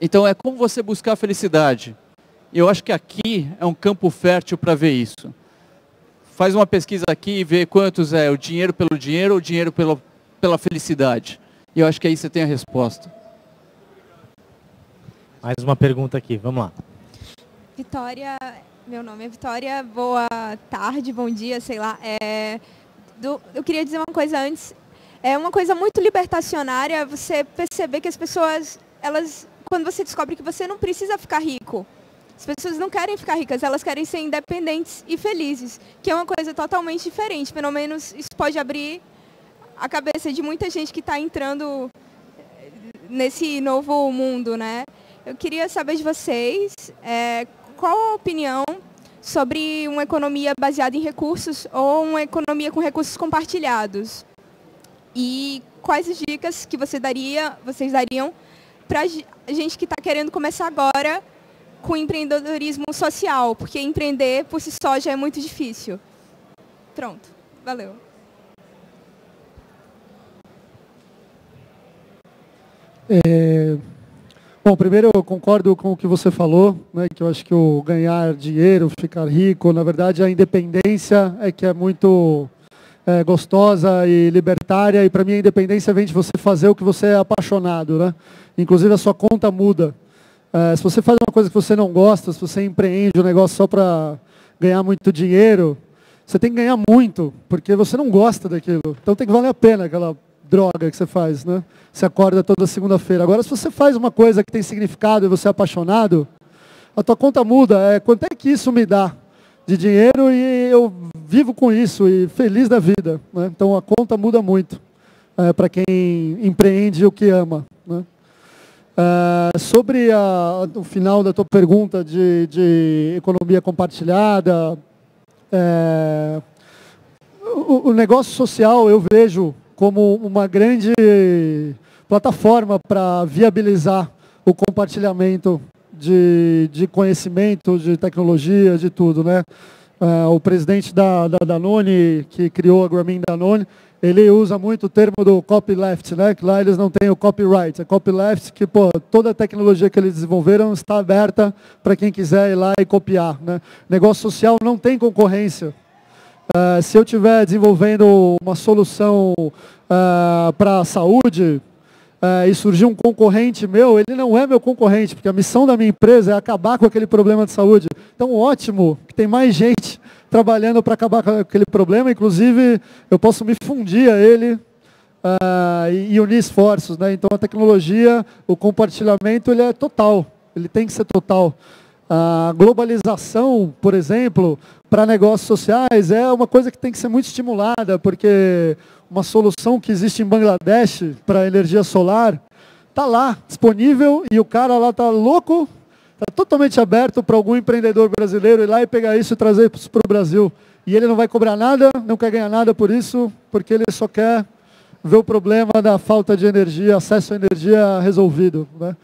Então, é como você buscar a felicidade. Eu acho que aqui é um campo fértil para ver isso. Faz uma pesquisa aqui e vê quantos é o dinheiro pelo dinheiro ou o dinheiro pela, pela felicidade. E eu acho que aí você tem a resposta. Mais uma pergunta aqui, vamos lá. Vitória, meu nome é Vitória, boa tarde, bom dia, sei lá. É, do, eu queria dizer uma coisa antes. É uma coisa muito libertacionária você perceber que as pessoas, elas, quando você descobre que você não precisa ficar rico, as pessoas não querem ficar ricas, elas querem ser independentes e felizes, que é uma coisa totalmente diferente. Pelo menos isso pode abrir a cabeça de muita gente que está entrando nesse novo mundo, né? Eu queria saber de vocês é, qual a opinião sobre uma economia baseada em recursos ou uma economia com recursos compartilhados. E quais as dicas que você daria, vocês dariam para a gente que está querendo começar agora com empreendedorismo social, porque empreender por si só já é muito difícil. Pronto, valeu. É, bom, primeiro eu concordo com o que você falou, né, que eu acho que o ganhar dinheiro, ficar rico, na verdade a independência é que é muito é, gostosa e libertária, e para mim a independência vem de você fazer o que você é apaixonado. Né? Inclusive a sua conta muda. É, se você faz uma coisa que você não gosta, se você empreende um negócio só para ganhar muito dinheiro, você tem que ganhar muito, porque você não gosta daquilo. Então tem que valer a pena aquela droga que você faz, né? Você acorda toda segunda-feira. Agora, se você faz uma coisa que tem significado e você é apaixonado, a tua conta muda. É, quanto é que isso me dá de dinheiro e eu vivo com isso e feliz da vida. Né? Então, a conta muda muito é, para quem empreende o que ama. Né? Uh, sobre a, o final da tua pergunta de, de economia compartilhada, é, o, o, negócio social eu vejo como uma grande plataforma para viabilizar o compartilhamento de, de conhecimento, de tecnologia, de tudo. Né? Uh, o presidente da, da Danone, que criou a Grameen Danone, ele usa muito o termo do copyleft, né? que lá eles não têm o copyright. É copyleft que pô, toda a tecnologia que eles desenvolveram está aberta para quem quiser ir lá e copiar. Né? Negócio social não tem concorrência. Uh, se eu estiver desenvolvendo uma solução uh, para a saúde uh, e surgir um concorrente meu, ele não é meu concorrente, porque a missão da minha empresa é acabar com aquele problema de saúde. Então, ótimo que tem mais gente trabalhando para acabar com aquele problema. Inclusive, eu posso me fundir a ele e, e, unir esforços. Né? Então, a tecnologia, o compartilhamento, ele é total. Ele tem que ser total. A globalização, por exemplo, para negócios sociais é uma coisa que tem que ser muito estimulada, porque uma solução que existe em Bangladesh para energia solar está lá, disponível, e o cara lá está louco Está totalmente aberto para algum empreendedor brasileiro ir lá e pegar isso e trazer para o Brasil. E ele não vai cobrar nada, não quer ganhar nada por isso, porque ele só quer ver o problema da falta de energia, acesso à energia resolvido. Né?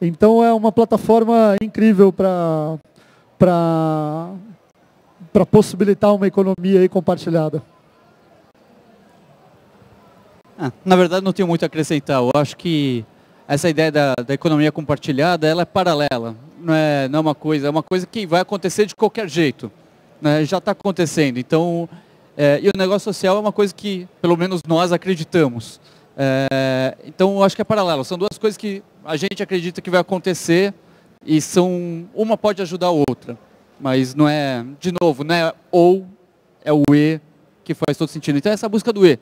Então é uma plataforma incrível para para possibilitar uma economia compartilhada. Ah, na verdade, não tenho muito a acrescentar. Eu acho que essa ideia da, da economia compartilhada ela é paralela não é, não é uma coisa, é uma coisa que vai acontecer de qualquer jeito. Né? Já está acontecendo. Então, é, e o negócio social é uma coisa que, pelo menos nós acreditamos. É, então, eu acho que é paralelo. São duas coisas que a gente acredita que vai acontecer e são uma pode ajudar a outra. Mas não é, de novo, não é ou, é o E que faz todo sentido. Então, é essa busca do E.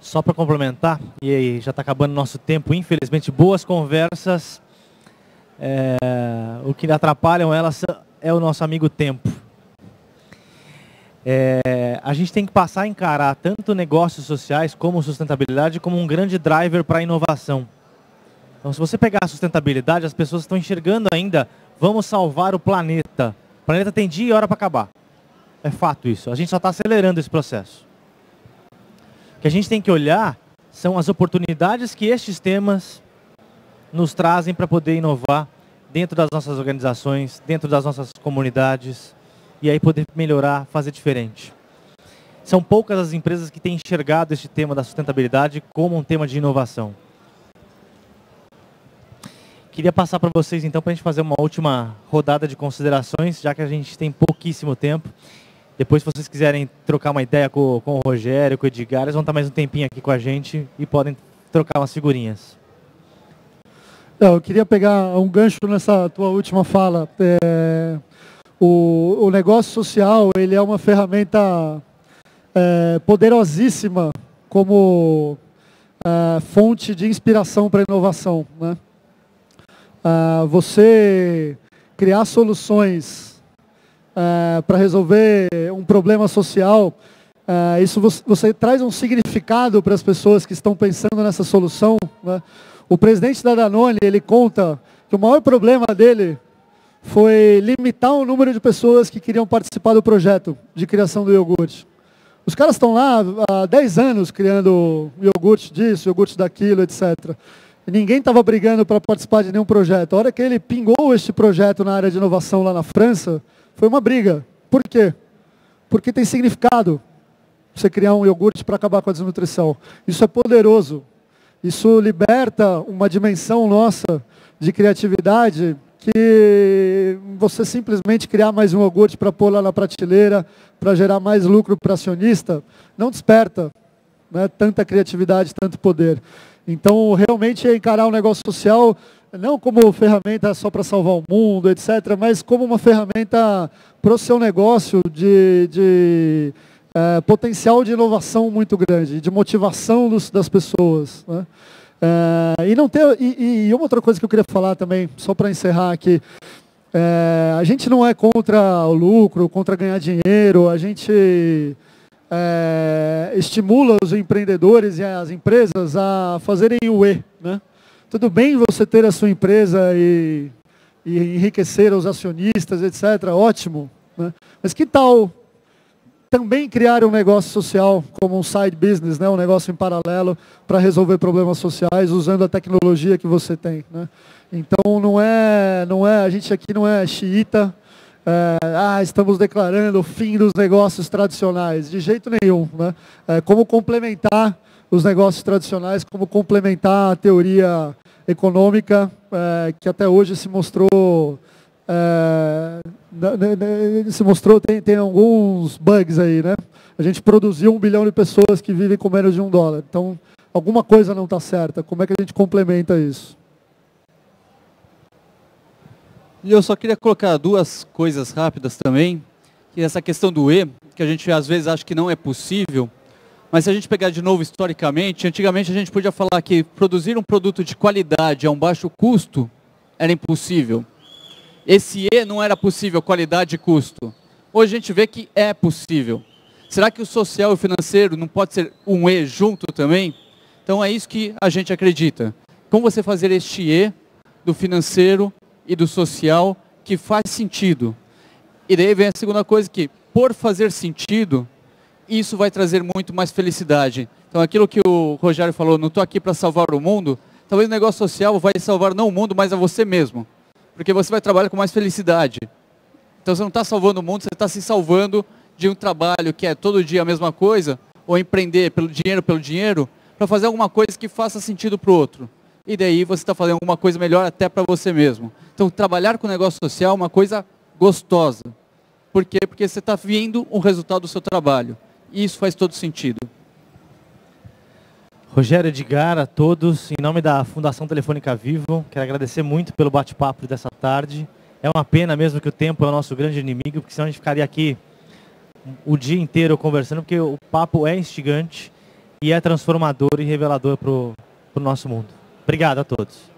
Só para complementar, e aí já está acabando nosso tempo, infelizmente, boas conversas. É, o que atrapalham elas é o nosso amigo tempo. É, a gente tem que passar a encarar tanto negócios sociais como sustentabilidade como um grande driver para a inovação. Então, se você pegar a sustentabilidade, as pessoas estão enxergando ainda, vamos salvar o planeta. O planeta tem dia e hora para acabar. É fato isso. A gente só está acelerando esse processo que a gente tem que olhar são as oportunidades que estes temas nos trazem para poder inovar dentro das nossas organizações, dentro das nossas comunidades e aí poder melhorar, fazer diferente. São poucas as empresas que têm enxergado este tema da sustentabilidade como um tema de inovação. Queria passar para vocês então para a gente fazer uma última rodada de considerações, já que a gente tem pouquíssimo tempo. Depois, se vocês quiserem trocar uma ideia com, com o Rogério, com o Edgar, eles vão estar mais um tempinho aqui com a gente e podem trocar umas figurinhas. Eu queria pegar um gancho nessa tua última fala. É, o, o, negócio social ele é uma ferramenta é, poderosíssima como é, fonte de inspiração para inovação. Né? Ah, você criar soluções é, para resolver um problema social, é, isso você, você, traz um significado para as pessoas que estão pensando nessa solução. Né? O presidente da Danone, ele conta que o maior problema dele foi limitar o número de pessoas que queriam participar do projeto de criação do iogurte. Os caras estão lá há 10 anos criando iogurte disso, iogurte daquilo, etc. Ninguém estava brigando para participar de nenhum projeto. A hora que ele pingou este projeto na área de inovação lá na França, foi uma briga. Por quê? Porque tem significado você criar um iogurte para acabar com a desnutrição. Isso é poderoso. Isso liberta uma dimensão nossa de criatividade que você simplesmente criar mais um iogurte para pôr lá na prateleira, para gerar mais lucro para acionista, não desperta né, tanta criatividade, tanto poder. Então, realmente, é encarar um negócio social não como ferramenta só para salvar o mundo, etc., mas como uma ferramenta para o seu negócio de, de é, potencial de inovação muito grande, de motivação dos, das pessoas. Né? É, e não ter e, e, uma outra coisa que eu queria falar também, só para encerrar aqui, é, a gente não é contra o lucro, contra ganhar dinheiro, a gente é, estimula os empreendedores e as empresas a fazerem o E. Né? Tudo bem você ter a sua empresa e, e enriquecer os acionistas, etc. Ótimo. Né? Mas que tal também criar um negócio social como um side business, né? um negócio em paralelo para resolver problemas sociais usando a tecnologia que você tem. Né? Então não é, não é, a gente aqui não é xiita, é, ah, estamos declarando o fim dos negócios tradicionais, de jeito nenhum. Né? É, como complementar os negócios tradicionais, como complementar a teoria econômica é, que até hoje se mostrou é, se mostrou, tem, tem alguns bugs aí, né? A gente produziu um bilhão de pessoas que vivem com menos de um dólar. Então, alguma coisa não está certa. Como é que a gente complementa isso? E eu só queria colocar duas coisas rápidas também. Que é essa questão do E, que a gente às vezes acha que não é possível. Mas se a gente pegar de novo historicamente, antigamente a gente podia falar que produzir um produto de qualidade a um baixo custo era impossível esse E não era possível, qualidade e custo. Hoje a gente vê que é possível. Será que o social e o financeiro não pode ser um E junto também? Então é isso que a gente acredita. Como você fazer este E do financeiro e do social que faz sentido? E daí vem a segunda coisa que, por fazer sentido, isso vai trazer muito mais felicidade. Então aquilo que o Rogério falou, não estou aqui para salvar o mundo, talvez o negócio social vai salvar não o mundo, mas a você mesmo porque você vai trabalhar com mais felicidade. Então você não está salvando o mundo, você está se salvando de um trabalho que é todo dia a mesma coisa, ou empreender pelo dinheiro pelo dinheiro, para fazer alguma coisa que faça sentido para o outro. E daí você está fazendo alguma coisa melhor até para você mesmo. Então trabalhar com negócio social é uma coisa gostosa. Por quê? Porque você está vendo um resultado do seu trabalho. E isso faz todo sentido. Rogério Edgar, a todos, em nome da Fundação Telefônica Vivo, quero agradecer muito pelo bate-papo dessa tarde. É uma pena mesmo que o tempo é o nosso grande inimigo, porque senão a gente ficaria aqui o dia inteiro conversando, porque o papo é instigante e é transformador e revelador para o nosso mundo. Obrigado a todos.